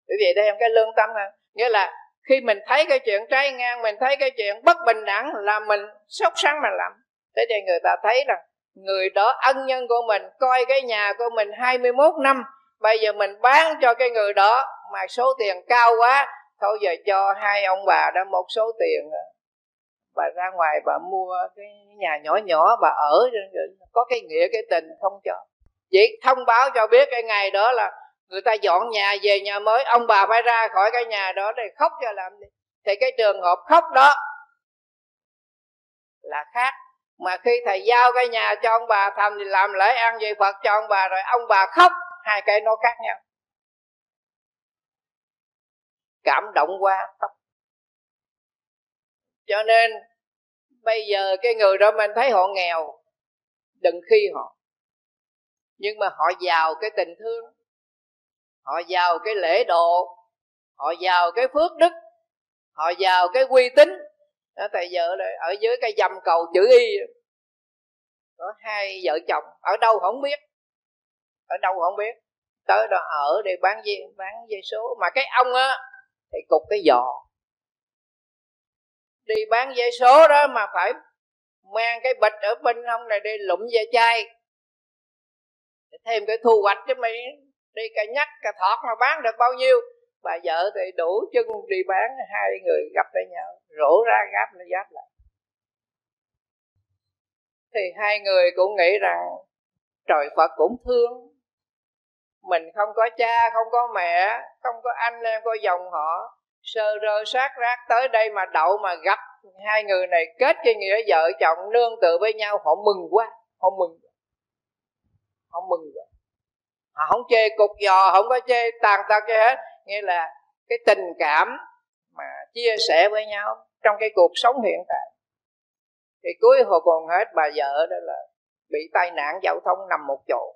Bởi vì đây em cái lương tâm nghĩa là khi mình thấy cái chuyện trái ngang, mình thấy cái chuyện bất bình đẳng là mình sốt sắng mà làm. Thế thì người ta thấy rằng người đó ân nhân của mình, coi cái nhà của mình 21 năm, bây giờ mình bán cho cái người đó, mà số tiền cao quá, thôi giờ cho hai ông bà đó một số tiền. Bà ra ngoài bà mua cái nhà nhỏ nhỏ, bà ở, có cái nghĩa, cái tình không cho. Chỉ thông báo cho biết cái ngày đó là người ta dọn nhà về nhà mới, ông bà phải ra khỏi cái nhà đó để khóc cho làm gì? Thì cái trường hợp khóc đó là khác mà khi thầy giao cái nhà cho ông bà thành thì làm lễ ăn về phật cho ông bà, rồi ông bà khóc. Hai cái nó khác nhau. Cảm động quá, khóc. Cho nên, bây giờ cái người đó mình thấy họ nghèo, đừng khi họ. Nhưng mà họ giàu cái tình thương, họ giàu cái lễ độ, họ giàu cái phước đức, họ giàu cái uy tín đó, tại vợ là ở dưới cái dầm cầu chữ y. Có hai vợ chồng, ở đâu không biết. Ở đâu không biết. Tới đó ở để bán dây bán dây số. Mà cái ông á, thì cục cái giò. Đi bán dây số đó mà phải mang cái bịch ở bên ông này đi lụm dây chai. Thêm cái thu hoạch chứ mày đi cà nhắc, cà thọt mà bán được bao nhiêu. Bà vợ thì đủ chân đi bán, hai người gặp lại nhau rổ ra gáp nó giáp lại thì hai người cũng nghĩ rằng trời phật cũng thương. Mình không có cha, không có mẹ, không có anh em có dòng họ. Sơ rơ sát rác tới đây mà đậu mà gặp hai người này kết cái nghĩa vợ chồng, nương tựa với nhau, họ mừng quá, họ mừng. Họ mừng quá. Họ không chê cục giò, không có chê tàn tật gì hết. Nghĩa là cái tình cảm mà chia sẻ với nhau trong cái cuộc sống hiện tại. Thì cuối hồi còn hết, bà vợ đó là bị tai nạn giao thông nằm một chỗ.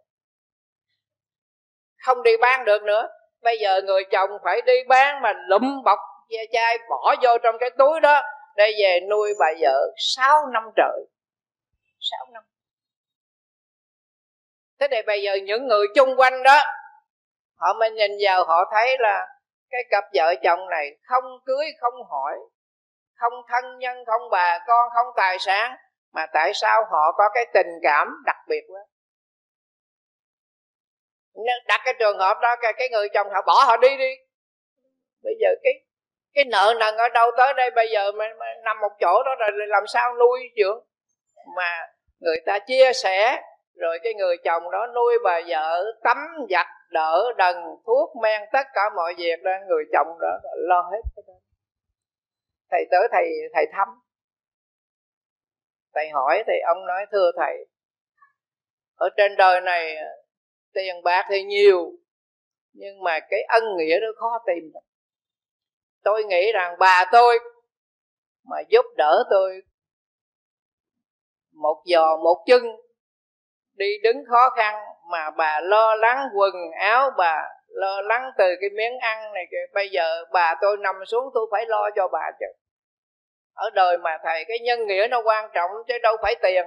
Không đi bán được nữa. Bây giờ người chồng phải đi bán mà lụm bọc ve chai, bỏ vô trong cái túi đó để về nuôi bà vợ 6 năm trời. 6 năm. Thế thì bây giờ những người chung quanh đó, họ mới nhìn vào, họ thấy là cái cặp vợ chồng này không cưới, không hỏi không thân nhân không bà con không tài sản mà tại sao họ có cái tình cảm đặc biệt quá? Đặt cái trường hợp đó cái, cái người chồng họ bỏ họ đi đi. Bây giờ cái cái nợ nần ở đâu tới đây bây giờ mà, mà nằm một chỗ đó rồi làm sao nuôi dưỡng? Mà người ta chia sẻ rồi cái người chồng đó nuôi bà vợ tắm giặt đỡ đần thuốc men tất cả mọi việc đó người chồng đó lo hết thầy tới thầy thầy thăm. Thầy hỏi thì ông nói, thưa thầy, ở trên đời này à, tiền bạc thì nhiều, nhưng mà cái ân nghĩa nó khó tìm tôi nghĩ rằng bà tôi mà giúp đỡ tôi một giò một chân, đi đứng khó khăn mà bà lo lắng quần áo, bà lo lắng từ cái miếng ăn này kìa, bây giờ bà tôi nằm xuống, tôi phải lo cho bà chứ ở đời mà thầy, cái nhân nghĩa nó quan trọng chứ đâu phải tiền.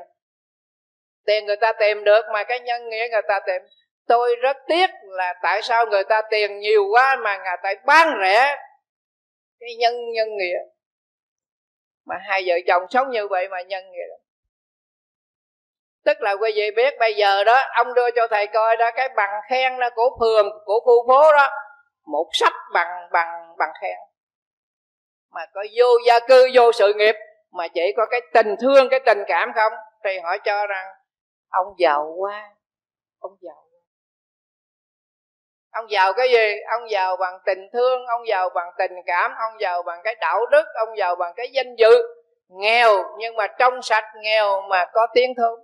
Tiền người ta tìm được mà cái nhân nghĩa người ta tìm. Tôi rất tiếc là tại sao người ta tiền nhiều quá mà người ta bán rẻ cái nhân nhân nghĩa. Mà hai vợ chồng sống như vậy mà nhân nghĩa. Tức là quý vị biết bây giờ đó, ông đưa cho thầy coi đó, cái bằng khen đó của phường, của khu phố đó, một sách bằng bằng bằng khen mà có vô gia cư, vô sự nghiệp, mà chỉ có cái tình thương, cái tình cảm không? Thì họ cho rằng, ông giàu quá, ông giàu ông giàu cái gì? Ông giàu bằng tình thương, ông giàu bằng tình cảm, ông giàu bằng cái đạo đức, ông giàu bằng cái danh dự. Nghèo, nhưng mà trong sạch nghèo mà có tiếng thương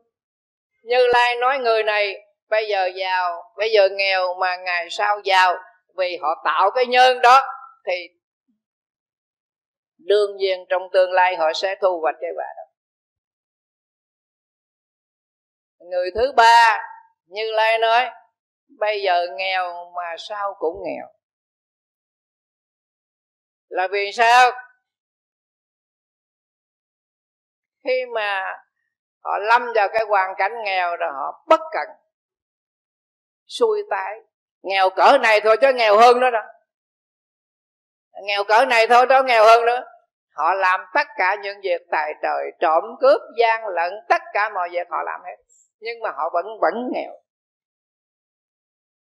như lai nói người này, bây giờ giàu, bây giờ nghèo mà ngày sau giàu, vì họ tạo cái nhân đó, thì đương nhiên trong tương lai họ sẽ thu hoạch cái quả đó. Người thứ ba, như lai nói, bây giờ nghèo mà sao cũng nghèo. Là vì sao? Khi mà họ lâm vào cái hoàn cảnh nghèo rồi họ bất cẩn xuôi tay nghèo cỡ này thôi chứ nghèo hơn nữa đó nghèo cỡ này thôi đó nghèo hơn nữa. Họ làm tất cả những việc tài trời trộm cướp gian lận tất cả mọi việc họ làm hết. Nhưng mà họ vẫn vẫn nghèo.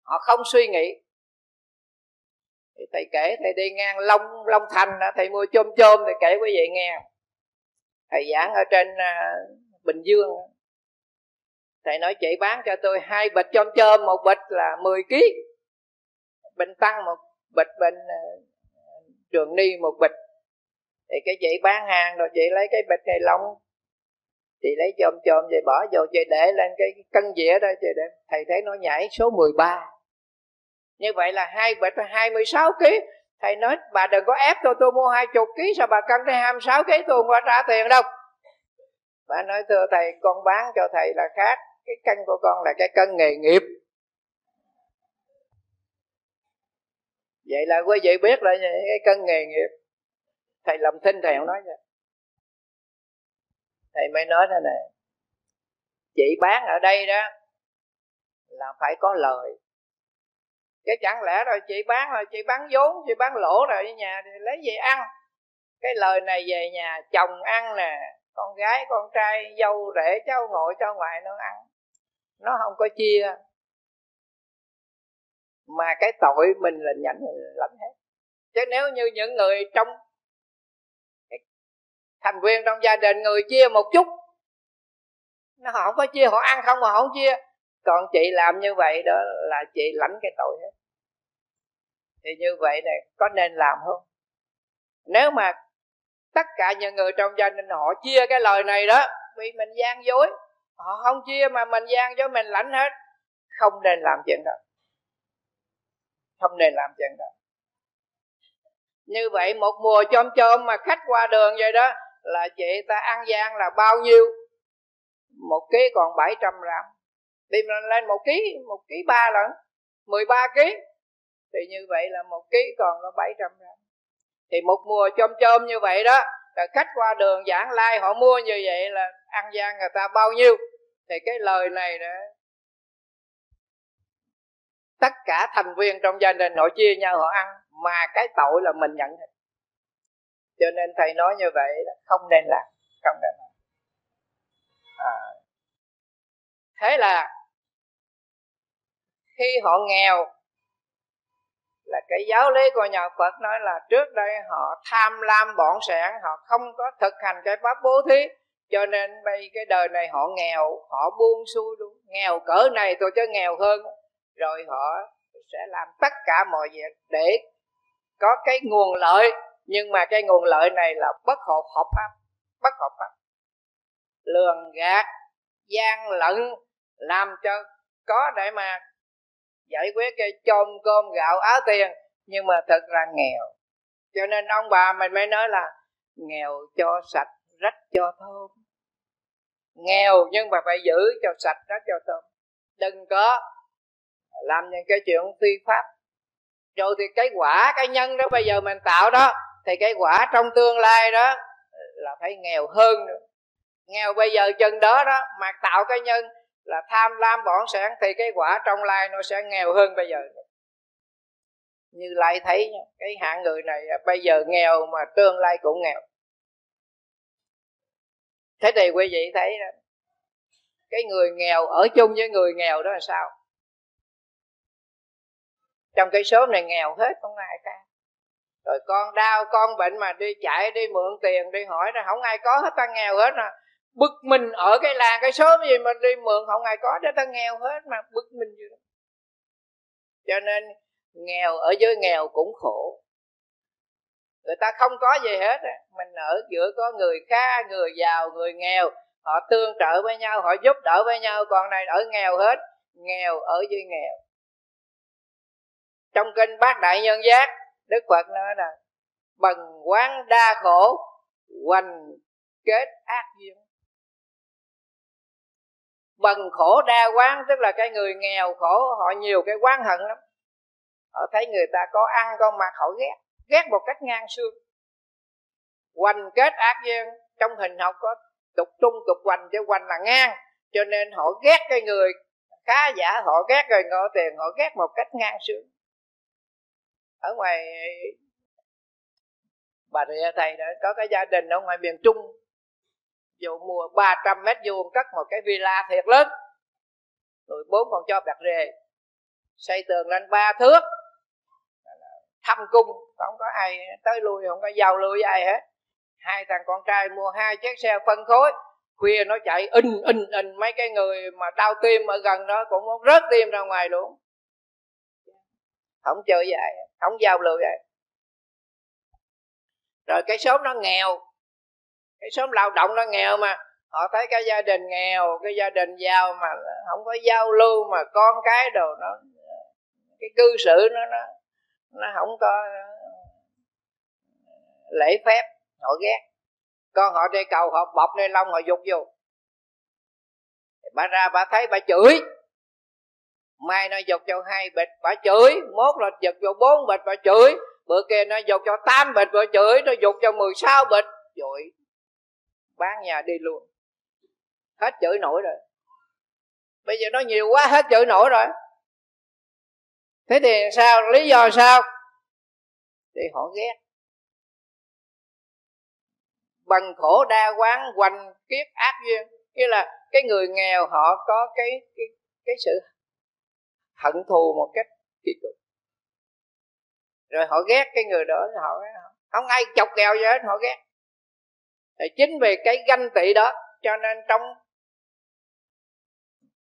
Họ không suy nghĩ. Thì thầy kể thầy đi ngang long long thành đó, thầy mua chôm chôm thì kể quý vị nghe. Thầy giảng ở trên uh, bình dương thầy nói chị bán cho tôi hai bịch chôm chôm một bịch là 10 kg bình tăng một bịch bình uh, à, trường ni một bịch. Thì cái chị bán hàng rồi, chị lấy cái bịch này lông. Chị lấy chôm chôm vậy, bỏ vô, chị để lên cái cân dĩa đó, chị để. Thầy thấy nó nhảy số 13 như vậy là hai bịch là 26 kg thầy nói, bà đừng có ép tôi tôi mua hai chục ký, sao bà cân tới 26 ký, tôi không có trả tiền đâu. Bà nói, thưa thầy, con bán cho thầy là khác, cái cân của con là cái cân nghề nghiệp. Vậy là quý vị biết lại cái cân nghề nghiệp. Thầy làm thinh thầy không nói vậy thầy mới nói thế này chị bán ở đây đó là phải có lời. Cái chẳng lẽ rồi chị bán rồi, chị bán vốn, chị bán lỗ rồi ở nhà thì lấy gì ăn? Cái lời này về nhà, chồng ăn nè, con gái, con trai, dâu rể, cháu ngồi, cháu ngoại nó ăn. Nó không có chia mà cái tội mình là nhận lãnh hết. Chứ nếu như những người trong thành viên trong gia đình, người chia một chút, nó họ không có chia, họ ăn không mà họ không chia. Còn chị làm như vậy đó là chị lãnh cái tội hết. Thì như vậy này có nên làm không? Nếu mà tất cả những người trong gia đình họ chia cái lời này đó, vì mình gian dối, họ không chia mà mình gian dối, mình lãnh hết, không nên làm chuyện đó không nên làm chuyện đó. Như vậy một mùa chôm chôm mà khách qua đường vậy đó, là chị ta ăn gian là bao nhiêu? Một ký còn 700 gram. Tìm lên một ký một ký ba lần 13 ký. Thì như vậy là một ký còn nó 700 gram. Thì một mùa chôm chôm như vậy đó, là khách qua đường giảng lai họ mua như vậy là ăn gian người ta bao nhiêu? Thì cái lời này đó tất cả thành viên trong gia đình họ chia nhau họ ăn, mà cái tội là mình nhận hết. Cho nên thầy nói như vậy là không nên làm, không nên làm. À. thế là khi họ nghèo, là cái giáo lý của nhà Phật nói là trước đây họ tham lam bọn sẻn, họ không có thực hành cái pháp bố thí, cho nên bây cái đời này họ nghèo, họ buông xuôi luôn. Nghèo cỡ này tôi chứ nghèo hơn rồi họ sẽ làm tất cả mọi việc để có cái nguồn lợi. Nhưng mà cái nguồn lợi này là bất hợp hợp pháp, bất hợp pháp. Lường gạt, gian lận, làm cho có để mà giải quyết cái chôm cơm gạo áo tiền. Nhưng mà thật ra nghèo. Cho nên ông bà mình mới nói là nghèo cho sạch, rách cho thơm. Nghèo nhưng mà phải giữ cho sạch, rách cho thơm. Đừng có làm những cái chuyện phi pháp. Rồi thì cái quả cái nhân đó bây giờ mình tạo đó thì cái quả trong tương lai đó là phải nghèo hơn nữa. Nghèo bây giờ chân đó đó mà tạo cái nhân là tham lam bỏng sản thì cái quả trong lai nó sẽ nghèo hơn bây giờ như lại thấy cái hạng người này bây giờ nghèo mà tương lai cũng nghèo. Thế thì quý vị thấy đó, cái người nghèo ở chung với người nghèo đó là sao? Trong cái số này nghèo hết, không ai cả rồi con đau, con bệnh mà đi chạy, đi mượn tiền, đi hỏi là không ai có hết, ta nghèo hết à bực mình ở cái làng, cái số gì mà đi mượn, không ai có, để ta nghèo hết mà, bực mình gì đó cho nên, nghèo ở dưới nghèo cũng khổ. Người ta không có gì hết á. Mình ở giữa có người khá người giàu, người nghèo. Họ tương trợ với nhau, họ giúp đỡ với nhau. Còn này ở nghèo hết, nghèo ở dưới nghèo trong kinh bát đại nhân giác, đức phật nói là, bần quán đa khổ, hoành kết ác duyên. Bần khổ đa quán, tức là cái người nghèo khổ, họ nhiều cái quán hận lắm. Họ thấy người ta có ăn, có mặc, họ ghét ghét một cách ngang xương. Hoành kết ác duyên, trong hình học có tục trung tục hoành, chứ hoành là ngang. Cho nên họ ghét cái người khá giả, họ ghét người ngộ tiền, họ ghét một cách ngang xương ở ngoài bà rịa thầy đó, có cái gia đình ở ngoài miền trung. Vụ mùa 300 mét vuông cất một cái villa thiệt lớn. Rồi bốn còn cho bạc rề. Xây tường lên ba thước. Thăm cung. Không có ai tới lui, không có giao lưu với ai hết. Hai thằng con trai mua hai chiếc xe phân khối. Khuya nó chạy in in in. Mấy cái người mà đau tim ở gần đó cũng muốn rớt tim ra ngoài luôn. Không chơi với ai không giao lưu vậy rồi cái xóm nó nghèo. Cái xóm lao động nó nghèo mà. Họ thấy cái gia đình nghèo, cái gia đình giàu mà không có giao lưu mà con cái đồ nó, cái cư xử nó nó nó không có lễ phép, họ ghét. Con họ đi cầu, họ bọc ni lông họ dục vô. Bà ra bà thấy bà chửi mai nó dục cho hai bịch, bà chửi. Mốt là giật cho bốn bịch, bà chửi. Bữa kia nó dục cho tám bịch, bà chửi. Nó dục cho mười sáu bịch. Rồi bán nhà đi luôn. Hết chửi nổi rồi. Bây giờ nó nhiều quá, hết chửi nổi rồi. Thế thì sao? Lý do sao? Thì họ ghét. Bằng khổ đa quán, hoành kiết ác duyên. Nghĩa là cái người nghèo họ có cái cái cái sự hận thù một cách kỳ cục. Rồi họ ghét cái người đó, họ không ai chọc ghẹo gì hết họ ghét. Thì chính vì cái ganh tị đó, cho nên trong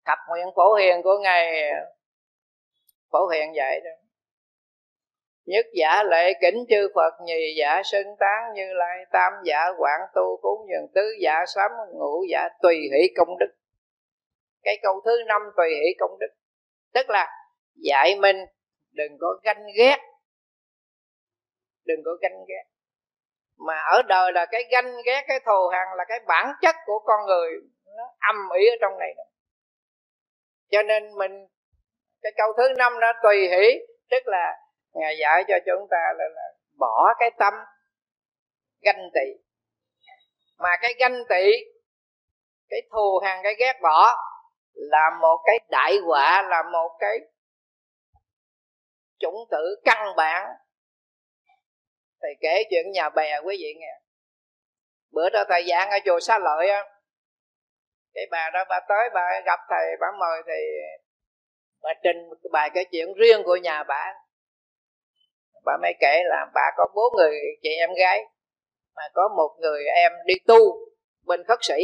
thập nguyện phổ hiền của ngài, phổ hiền vậy đó, nhất giả lệ kính chư phật, nhì giả xưng tán, như lai tam giả quản tu cúng dường tứ giả sám ngũ giả tùy hỷ công đức. Cái câu thứ năm, tùy hỷ công đức tức là dạy mình đừng có ganh ghét. Đừng có ganh ghét. Mà ở đời là cái ganh ghét cái thù hằn là cái bản chất của con người nó âm ỉ ở trong này. Đó. cho nên mình cái câu thứ năm đó tùy hỷ tức là ngài dạy cho chúng ta là, là bỏ cái tâm ganh tị. Mà cái ganh tị cái thù hằn cái ghét bỏ là một cái đại quả là một cái chủng tử căn bản. Thầy kể chuyện nhà bè quý vị nghe. Bữa đó thầy giảng ở chùa xá lợi á, cái bà đó bà tới bà gặp thầy, bà mời thì bà trình bài cái chuyện riêng của nhà bà. Bà mới kể là bà có bốn người chị em gái, mà có một người em đi tu bên khất sĩ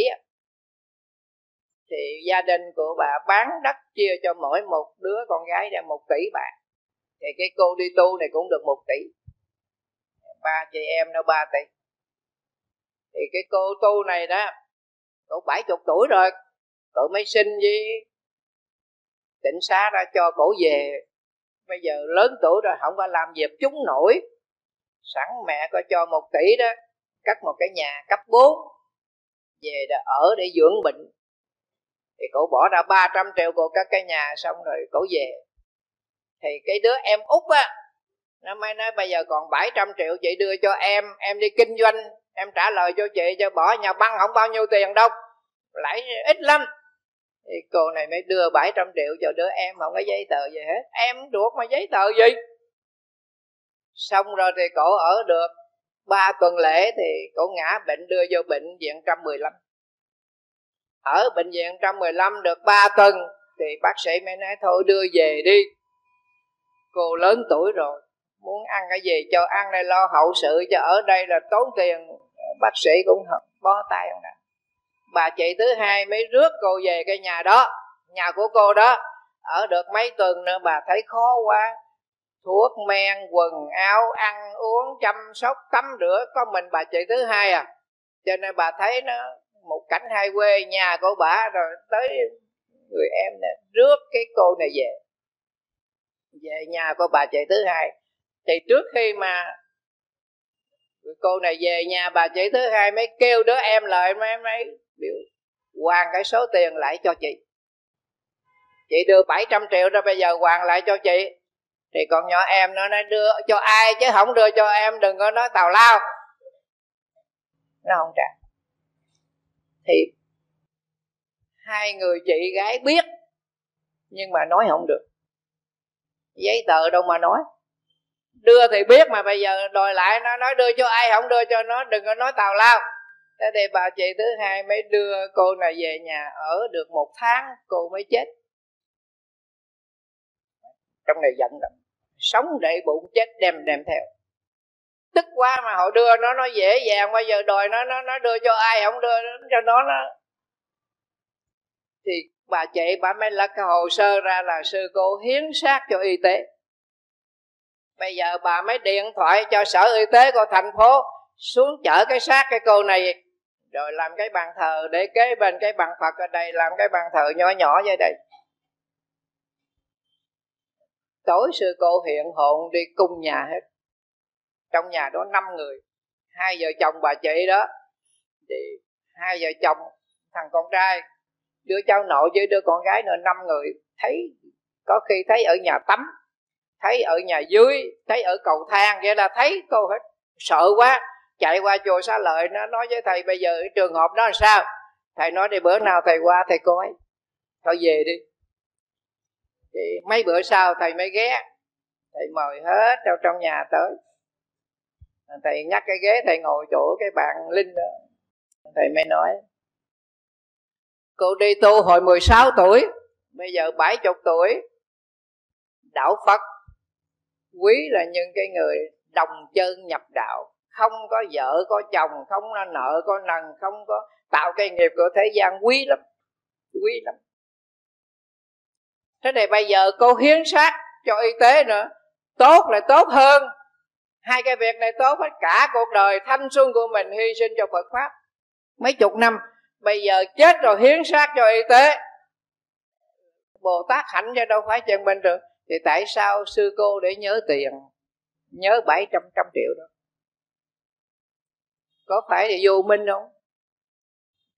thì gia đình của bà bán đất chia cho mỗi một đứa con gái ra một tỷ bạc. Thì cái cô đi tu này cũng được một tỷ. Ba chị em nó ba tỷ. Thì cái cô tu này đó cổ bảy chục tuổi rồi cổ mới sinh với tỉnh xá ra cho cổ về. Bây giờ lớn tuổi rồi, không có làm việc chúng nổi. Sẵn mẹ có cho một tỷ đó cắt một cái nhà cấp 4 về đã ở để dưỡng bệnh thì cổ bỏ ra 300 triệu của các cái nhà xong rồi cổ về. Thì cái đứa em út á, nó mới nói bây giờ còn 700 triệu chị đưa cho em em đi kinh doanh, em trả lời cho chị cho bỏ nhà băng không bao nhiêu tiền đâu, lãi ít lắm. Thì cô này mới đưa 700 triệu cho đứa em, không có giấy tờ gì hết. Em được mà giấy tờ gì? Xong rồi thì cổ ở được ba tuần lễ thì cổ ngã bệnh, đưa vô bệnh viện 115 ở bệnh viện 115 được 3 tuần, thì bác sĩ mới nói, thôi đưa về đi. Cô lớn tuổi rồi, muốn ăn cái gì cho ăn này lo hậu sự cho ở đây là tốn tiền. Bác sĩ cũng bó tay không nè bà chị thứ hai mới rước cô về cái nhà đó, nhà của cô đó. Ở được mấy tuần nữa, bà thấy khó quá. Thuốc, men, quần, áo, ăn uống, chăm sóc, tắm rửa, có mình bà chị thứ hai à. Cho nên bà thấy nó một cảnh hai quê, nhà của bà, rồi tới người em này rước cái cô này về. Về nhà của bà chị thứ hai. Thì trước khi mà cô này về nhà, bà chị thứ hai, mới kêu đứa em lại mấy mấy biểu hoàn cái số tiền lại cho chị. Chị đưa 700 triệu ra bây giờ hoàn lại cho chị. Thì còn nhỏ em nó nói, đưa cho ai chứ không đưa cho em, đừng có nói tào lao. Nó không trả thì hai người chị gái biết, nhưng mà nói không được. Giấy tờ đâu mà nói. Đưa thì biết mà bây giờ đòi lại nó nói đưa cho ai không đưa cho nó, đừng có nói tào lao. Thế thì bà chị thứ hai mới đưa cô này về nhà ở được một tháng, cô mới chết. Trong này giận lắm. Sống để bụng chết, đem đem theo tức quá mà họ đưa nó nó dễ dàng. Bây giờ đòi nó nó nó đưa cho ai không đưa cho nó nó thì bà chị, bà mới lật cái hồ sơ ra là sư cô hiến xác cho y tế. Bây giờ bà mới điện thoại cho sở y tế của thành phố xuống chở cái xác cái cô này. Rồi làm cái bàn thờ để kế bên cái bàn phật ở đây, làm cái bàn thờ nhỏ nhỏ vậy đây. Tối sư cô hiện hồn đi cung nhà hết trong nhà đó năm người, hai vợ chồng bà chị đó. Thì hai vợ chồng, thằng con trai, đứa cháu nội với đứa con gái nữa, năm người. Thấy, có khi thấy ở nhà tắm, thấy ở nhà dưới, thấy ở cầu thang vậy là thấy cô hết sợ quá. Chạy qua chùa xá lợi, nó nói với thầy, bây giờ trường hợp đó là sao? Thầy nói, đi bữa nào thầy qua thầy coi. Thôi về đi. Thì mấy bữa sau thầy mới ghé, thầy mời hết trong trong nhà tới thầy nhắc cái ghế, thầy ngồi chỗ cái bạn linh đó. Thầy mới nói, cô đi tu hồi 16 tuổi, bây giờ 70 tuổi. Đạo Phật, quý là những cái người đồng chân nhập đạo. Không có vợ, có chồng, không có nợ, có nần, không có tạo cái nghiệp của thế gian, quý lắm quý lắm. Thế này bây giờ cô hiến sát cho y tế nữa. Tốt là tốt hơn hai cái việc này tốt hết cả cuộc đời thanh xuân của mình hy sinh cho Phật pháp. Mấy chục năm, bây giờ chết rồi hiến xác cho y tế. Bồ Tát hạnh cho đâu phải chân bình được. Thì tại sao sư cô để nhớ tiền? Nhớ bảy trăm trăm triệu đó. Có phải là vô minh không?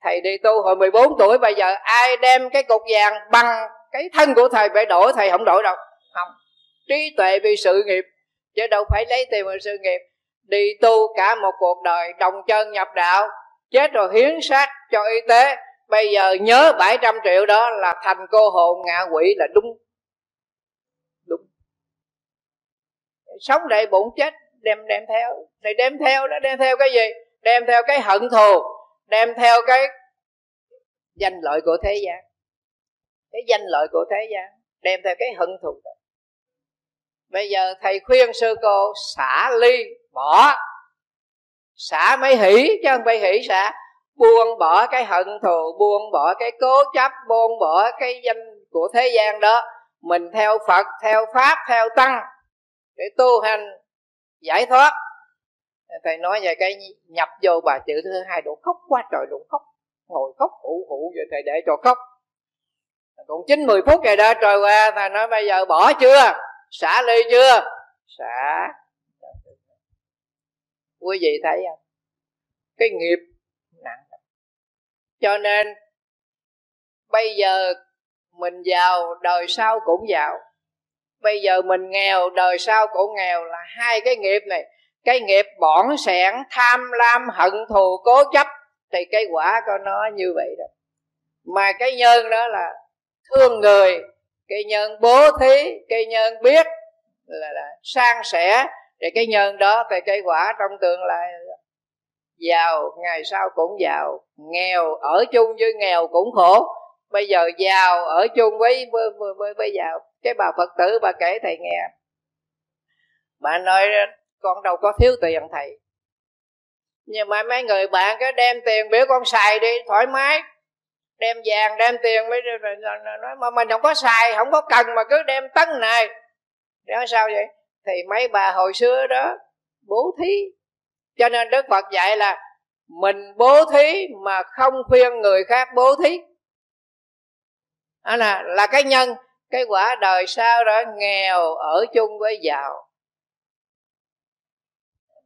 Thầy đi tu hồi 14 tuổi, bây giờ ai đem cái cục vàng bằng cái thân của thầy phải đổi thầy không đổi đâu. Không. Trí tuệ vì sự nghiệp chứ đâu phải lấy tiền vào sự nghiệp. Đi tu cả một cuộc đời, đồng chân nhập đạo, chết rồi hiến xác cho y tế. Bây giờ nhớ 700 triệu đó là thành cô hồn ngạ quỷ là đúng. Đúng. Sống đầy bụng chết, đem đem theo. Này đem theo đó, đem theo cái gì? Đem theo cái hận thù, đem theo cái danh lợi của thế gian. Cái danh lợi của thế gian, đem theo cái hận thù đó bây giờ thầy khuyên sư cô, xả ly, bỏ. Xả mấy hỷ, chứ không phải hỷ xả. Buông bỏ cái hận thù, buông bỏ cái cố chấp, buông bỏ cái danh của thế gian đó. Mình theo phật, theo pháp, theo tăng, để tu hành, giải thoát. Thầy nói về cái nhập vô bà chữ thứ hai đủ khóc quá trời đủ khóc. Ngồi khóc hụ hụ vậy thầy để cho khóc. Còn chín mười phút rồi đó, trời qua thầy nói bây giờ bỏ chưa? Xả ly chưa? Xả. Quý vị thấy không? Cái nghiệp nặng cho nên, bây giờ mình giàu, đời sau cũng giàu. Bây giờ mình nghèo, đời sau cũng nghèo là hai cái nghiệp này. Cái nghiệp bỏn sẻn, tham lam, hận thù, cố chấp, thì cái quả của nó như vậy đó. Mà cái nhân đó là thương người cái nhân bố thí cái nhân biết là, là sang sẻ. Thì cái nhân đó thì cái quả trong tương lai giàu ngày sau cũng giàu. Nghèo ở chung với nghèo cũng khổ. Bây giờ giàu ở chung với với, với, với, với giàu. Cái bà phật tử bà kể thầy nghe. Bà nói con đâu có thiếu tiền thầy. Nhưng mà mấy người bạn cứ đem tiền biểu con xài đi thoải mái đem vàng, đem tiền mới nói, mà mình không có xài, không có cần mà cứ đem tấn này. Nói sao vậy? Thì mấy bà hồi xưa đó, bố thí. Cho nên đức phật dạy là, mình bố thí mà không khuyên người khác bố thí. Đó là là cái nhân, cái quả đời sau đó nghèo ở chung với giàu.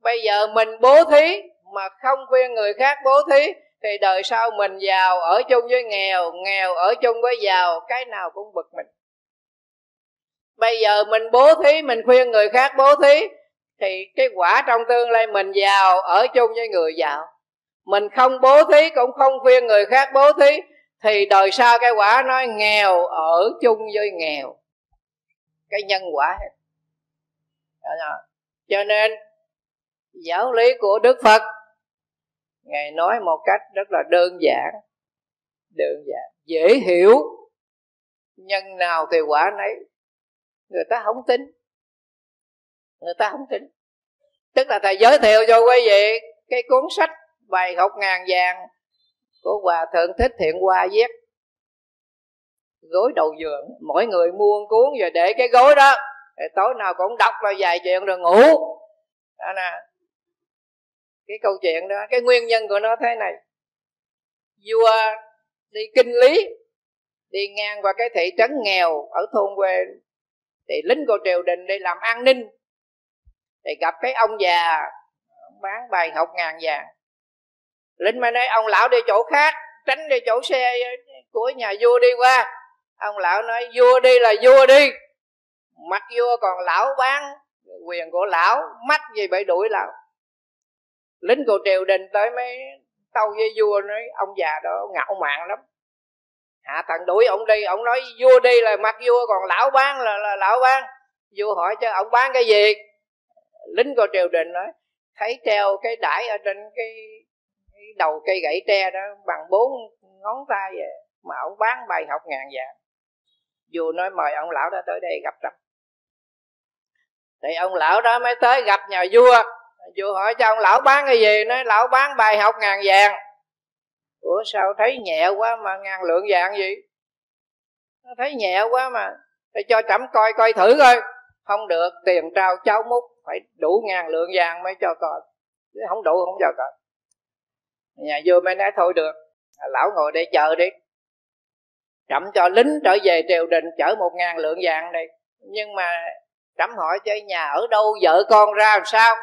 Bây giờ mình bố thí mà không khuyên người khác bố thí thì đời sau mình giàu ở chung với nghèo nghèo ở chung với giàu, cái nào cũng bực mình. Bây giờ mình bố thí, mình khuyên người khác bố thí, thì cái quả trong tương lai mình giàu ở chung với người giàu. Mình không bố thí, cũng không khuyên người khác bố thí, thì đời sau cái quả nói nghèo ở chung với nghèo. Cái nhân quả hết. Cho nên, giáo lý của đức phật ngài nói một cách rất là đơn giản. Đơn giản. Dễ hiểu. Nhân nào thì quả nấy. Người ta không tin. Người ta không tin. Tức là thầy giới thiệu cho quý vị cái cuốn sách bài học ngàn vàng của hòa thượng thích thiện hoa viết. Gối đầu giường. Mỗi người mua cuốn rồi để cái gối đó. Tối nào cũng đọc là vài chuyện rồi ngủ. Đó nè cái câu chuyện đó, cái nguyên nhân của nó thế này. Vua đi kinh lý, đi ngang qua cái thị trấn nghèo ở thôn quê, thì lính của triều đình đi làm an ninh, thì gặp cái ông già bán bài học ngàn vàng. Lính mới nói, ông lão đi chỗ khác, tránh đi chỗ xe của nhà vua đi qua. Ông lão nói, vua đi là vua đi. Mặt vua còn lão bán quyền của lão, mắt gì bị đuổi lão lính của triều đình tới mấy tâu với vua nói ông già đó ngạo mạn lắm. Hạ thần đuổi ông đi ông nói vua đi là mặt vua còn lão bán là, là lão bán. Vua hỏi cho ông bán cái gì? Lính của triều đình nói thấy treo cái đải ở trên cái, cái đầu cây gãy tre đó bằng bốn ngón tay vậy mà ông bán bài học ngàn vàng. Vua nói mời ông lão đó tới đây gặp trẫm thì ông lão đó mới tới gặp nhà vua vô hỏi cho ông lão bán cái gì, nói, lão bán bài học ngàn vàng. Ủa, sao thấy nhẹ quá mà ngàn lượng vàng gì nó thấy nhẹ quá mà phải cho trẫm coi coi thử coi. Không được, tiền trao cháu múc phải đủ ngàn lượng vàng mới cho coi không đủ, không cho coi nhà vua mới nói, thôi được, lão ngồi đây chờ đi. Trẫm cho lính trở về triều đình chở một ngàn lượng vàng đi nhưng mà trẫm hỏi chơi nhà ở đâu, vợ con ra làm sao?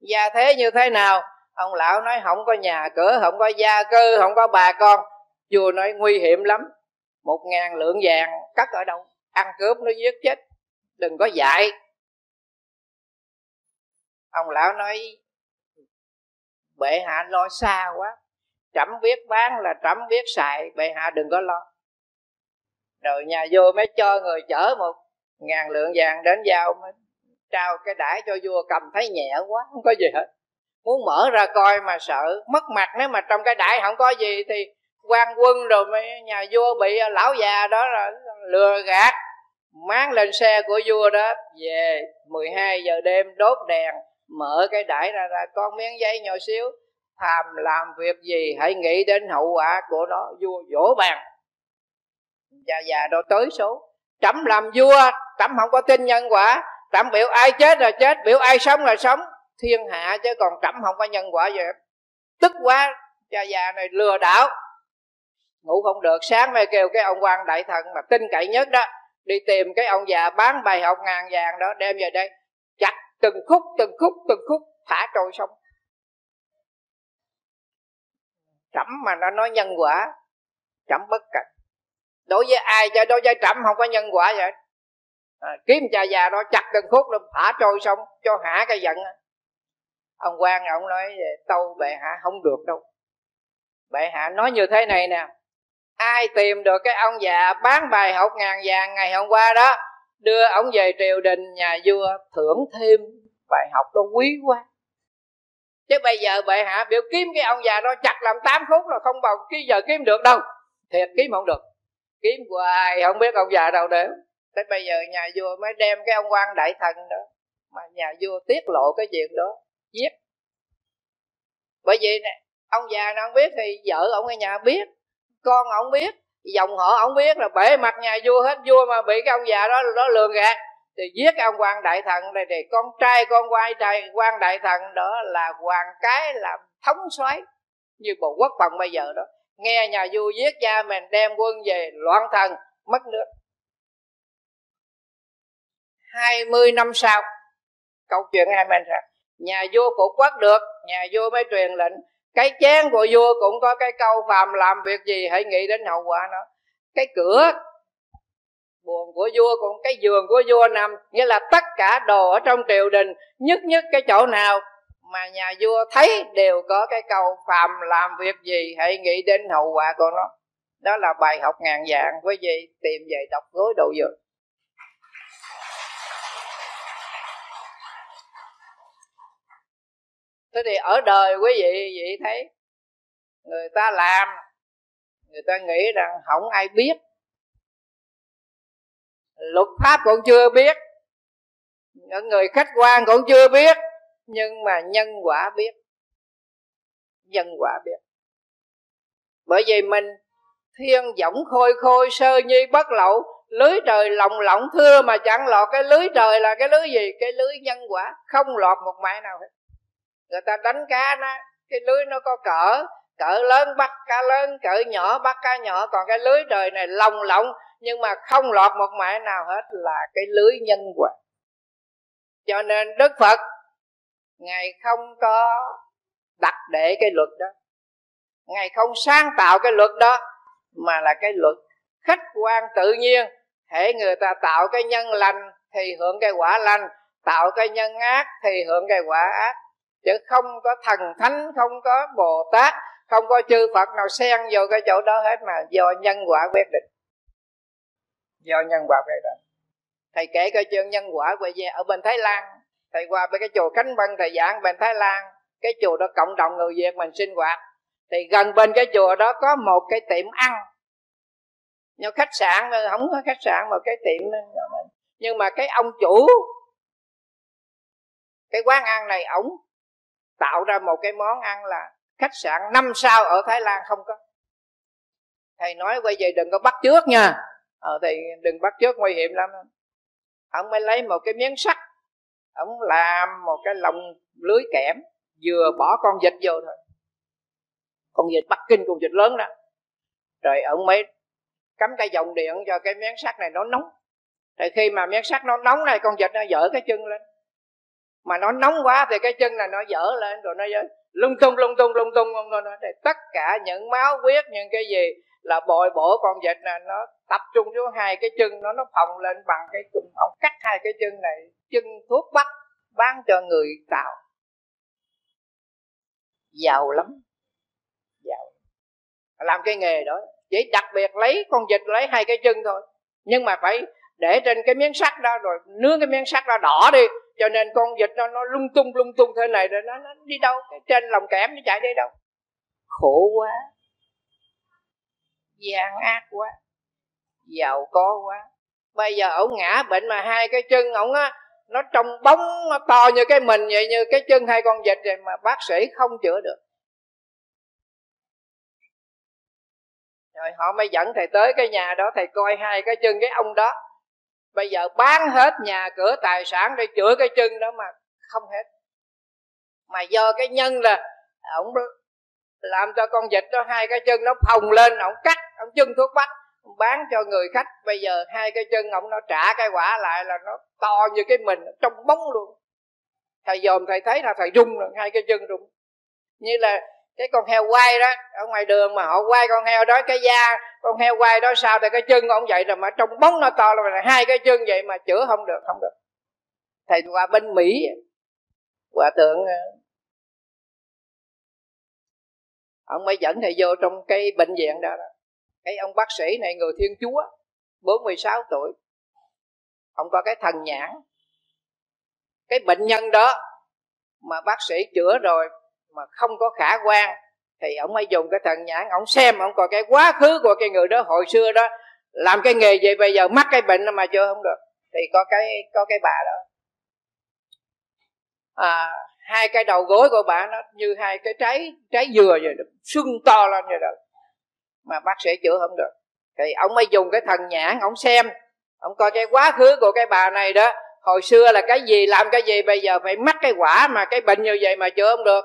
Gia thế như thế nào? Ông lão nói, không có nhà cửa, không có gia cư, không có bà con. Vua nói, nguy hiểm lắm. Một ngàn lượng vàng cất ở đâu? Ăn cướp nó giết chết. Đừng có dạy. Ông lão nói, bệ hạ lo xa quá. Trẫm biết bán là trẫm biết xài, bệ hạ đừng có lo. Rồi nhà vua mới cho người chở một ngàn lượng vàng đến giao mới trao cái đãi cho vua, cầm thấy nhẹ quá, không có gì hết. Muốn mở ra coi mà sợ, mất mặt nếu mà trong cái đãi không có gì thì quan quân rồi mấy nhà vua bị lão già đó là lừa gạt mang lên xe của vua đó, về 12 giờ đêm đốt đèn, mở cái đãi ra ra con miếng giấy nhỏ xíu tham làm việc gì hãy nghĩ đến hậu quả của nó. Vua vỗ bàn. Già già đó tới số, trẫm làm vua, trẫm không có tin nhân quả trẫm biểu ai chết là chết, biểu ai sống là sống. Thiên hạ chứ còn trẫm không có nhân quả gì hết. Tức quá, cha già này lừa đảo. Ngủ không được, sáng mai kêu cái ông quan đại thần mà tin cậy nhất đó, đi tìm cái ông già bán bài học ngàn vàng đó, đem về đây, chặt từng khúc từng khúc từng khúc, thả trôi sông trẫm mà nó nói nhân quả, trẫm bất cẩn đối với ai cho đối với trẫm không có nhân quả vậy à, kiếm cha già đó chặt đơn khúc rồi thả trôi xong cho hả cái giận ông quan ông nói tâu bệ hạ không được đâu. Bệ hạ nói như thế này nè ai tìm được cái ông già bán bài học ngàn vàng ngày hôm qua đó đưa ông về triều đình nhà vua thưởng thêm bài học đó quý quá. Chứ bây giờ bệ hạ biểu kiếm cái ông già đó chặt làm tám khúc là không bao cái giờ kiếm được đâu. Thiệt kiếm không được. Kiếm hoài không biết ông già đâu để tới bây giờ nhà vua mới đem cái ông quan đại thần đó, mà nhà vua tiết lộ cái chuyện đó, giết. Bởi vì nè, ông già nó không biết thì vợ ông ở nhà biết, con ông biết, dòng họ ông biết là bể mặt nhà vua hết. Vua mà bị cái ông già đó đó lường gạt thì giết ông quan đại thần này. Thì con trai con quay trai quan đại thần đó là hoàng cái làm thống soái như bộ quốc phòng bây giờ đó. Nghe nhà vua giết cha mình, đem quân về loạn thần, mất nước. 20 năm sau. Câu chuyện hai bên sao nhà vua phụ quốc được, nhà vua mới truyền lệnh. Cái chén của vua cũng có cái câu phàm làm việc gì hãy nghĩ đến hậu quả nó. Cái cửa buồn của vua cũng, cái giường của vua nằm, nghĩa là tất cả đồ ở trong triều đình, nhất nhất cái chỗ nào mà nhà vua thấy đều có cái câu phàm làm việc gì hãy nghĩ đến hậu quả của nó. Đó là bài học ngàn dạng quý vị tìm về đọc gối đồ dược thế thì ở đời quý vị vị thấy người ta làm, người ta nghĩ rằng không ai biết. Luật pháp cũng chưa biết, những người khách quan cũng chưa biết, nhưng mà nhân quả biết, nhân quả biết. Bởi vì mình thiên võng khôi khôi, sơ nhi bất lậu, lưới trời lồng lộng thưa mà chẳng lọt. Cái lưới trời là cái lưới gì? Cái lưới nhân quả, không lọt một mãi nào hết người ta đánh cá nó cái lưới nó có cỡ cỡ lớn bắt cá lớn, cỡ nhỏ bắt cá nhỏ. Còn cái lưới đời này lồng lộng, nhưng mà không lọt một mẻ nào hết là cái lưới nhân quả. Cho nên đức phật, ngài không có đặt để cái luật đó. Ngài không sáng tạo cái luật đó, mà là cái luật khách quan tự nhiên. Thể người ta tạo cái nhân lành thì hưởng cái quả lành, tạo cái nhân ác thì hưởng cái quả ác chứ không có thần thánh, không có bồ tát, không có chư phật nào xen vào cái chỗ đó hết mà do nhân quả quyết định. Do nhân quả quyết định. Thầy kể cái chuyện nhân quả về về ở bên thái lan. Thầy qua bên cái chùa cánh vân thầy giảng bên thái lan. Cái chùa đó cộng đồng người việt mình sinh hoạt. Thì gần bên cái chùa đó có một cái tiệm ăn. Nhưng khách sạn không có khách sạn mà cái tiệm nhưng mà cái ông chủ, cái quán ăn này, ổng tạo ra một cái món ăn là khách sạn năm sao ở thái lan không có. Thầy nói quay về đừng có bắt trước nha. Ờ thì đừng bắt trước nguy hiểm lắm. Ông mới lấy một cái miếng sắt, ông làm một cái lồng lưới kẽm, vừa bỏ con vịt vô thôi. Con vịt bắc kinh, con vịt lớn đó. Rồi ông mới cắm cái dòng điện cho cái miếng sắt này nó nóng. Thì khi mà miếng sắt nó nóng này, con vịt nó dở cái chân lên mà nó nóng quá thì cái chân này nó dở lên, rồi nó dở. Lung tung lung tung lung tung lung tung thì tất cả những máu huyết, những cái gì là bồi bổ con vịt này nó tập trung xuống hai cái chân nó nó phồng lên bằng cái cùm ông cắt hai cái chân này, chân thuốc bắc bán cho người tạo. Giàu lắm. Giàu. Làm cái nghề đó, chỉ đặc biệt lấy con vịt, lấy hai cái chân thôi. Nhưng mà phải để trên cái miếng sắt đó, rồi nướng cái miếng sắt đó đỏ đi cho nên con vịt nó nó lung tung lung tung thế này rồi nó, nó đi đâu? Cái trên lòng kẽm nó chạy đi đâu? Khổ quá. Gian ác quá. Giàu có quá. Bây giờ ổng ngã bệnh mà hai cái chân ổng á nó trong bóng nó to như cái mình vậy như cái chân hai con vịt vậy mà bác sĩ không chữa được. Rồi họ mới dẫn thầy tới cái nhà đó thầy coi hai cái chân cái ông đó bây giờ bán hết nhà cửa tài sản để chữa cái chân đó mà không hết. Mà do cái nhân là ổng làm cho con vịt đó, hai cái chân nó phồng lên, ổng cắt, ổng chân thuốc bắc bán cho người khách. Bây giờ hai cái chân ổng nó trả cái quả lại là nó to như cái mình trong bóng luôn. Thầy dòm thầy thấy là thầy rung rồi, hai cái chân rung. Như là cái con heo quay đó ở ngoài đường mà họ quay con heo đó cái da con heo quay đó sao thì cái chân ông vậy rồi mà trong bóng nó to là hai cái chân vậy mà chữa không được không được. Thầy qua bên mỹ hòa tượng ờ, ông mới dẫn thầy vô trong cái bệnh viện đó, đó. cái ông bác sĩ này người thiên chúa 46 tuổi. Ông có cái thần nhãn. Cái bệnh nhân đó mà bác sĩ chữa rồi mà không có khả quan thì ông mới dùng cái thần nhãn ông xem ông coi cái quá khứ của cái người đó hồi xưa đó làm cái nghề gì bây giờ mắc cái bệnh mà chưa không được. Thì có cái có cái bà đó. À, hai cái đầu gối của bà nó như hai cái trái trái dừa vậy đó sưng to lên vậy đó mà bác sĩ chữa không được. Thì ông mới dùng cái thần nhãn ông xem ông coi cái quá khứ của cái bà này đó hồi xưa là cái gì làm cái gì bây giờ phải mắc cái quả mà cái bệnh như vậy mà chữa không được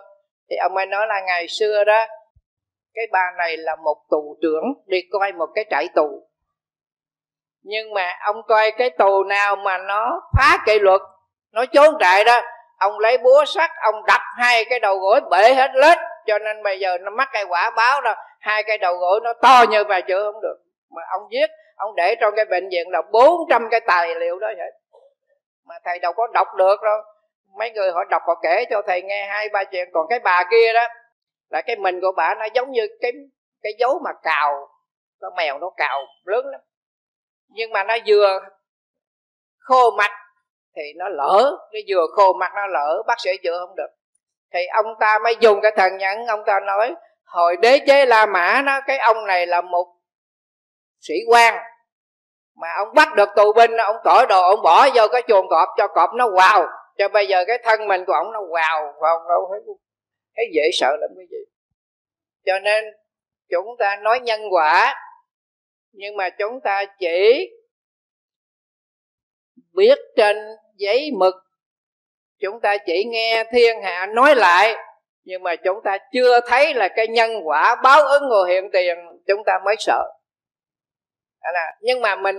thì ông ấy nói là ngày xưa đó, cái bà này là một tù trưởng, đi coi một cái trại tù. Nhưng mà ông coi cái tù nào mà nó phá kỷ luật, nó trốn trại đó, ông lấy búa sắt, ông đập hai cái đầu gối bể hết lết. Cho nên bây giờ nó mắc cái quả báo đó, hai cái đầu gối nó to như bà chữa không được. Mà ông viết ông để trong cái bệnh viện là 400 cái tài liệu đó vậy mà thầy đâu có đọc được đâu mấy người họ đọc họ kể cho thầy nghe hai, ba chuyện. Còn cái bà kia đó, là cái mình của bà nó giống như cái cái dấu mà cào. Nó mèo, nó cào, lớn lắm. Nhưng mà nó vừa khô mặt thì nó lỡ. Cái vừa khô mặt nó lỡ. Bác sĩ chữa không được. Thì ông ta mới dùng cái thần nhẫn. Ông ta nói, hồi đế chế la mã nó, cái ông này là một sĩ quan. Mà ông bắt được tù binh, ông cởi đồ, ông bỏ vô cái chuồng cọp cho cọp nó wow cho bây giờ cái thân mình của ông nó wow vào đâu thấy thấy dễ sợ lắm cái gì cho nên chúng ta nói nhân quả nhưng mà chúng ta chỉ biết trên giấy mực. Chúng ta chỉ nghe thiên hạ nói lại nhưng mà chúng ta chưa thấy là cái nhân quả báo ứng ngồi hiện tiền chúng ta mới sợ. Là, nhưng mà mình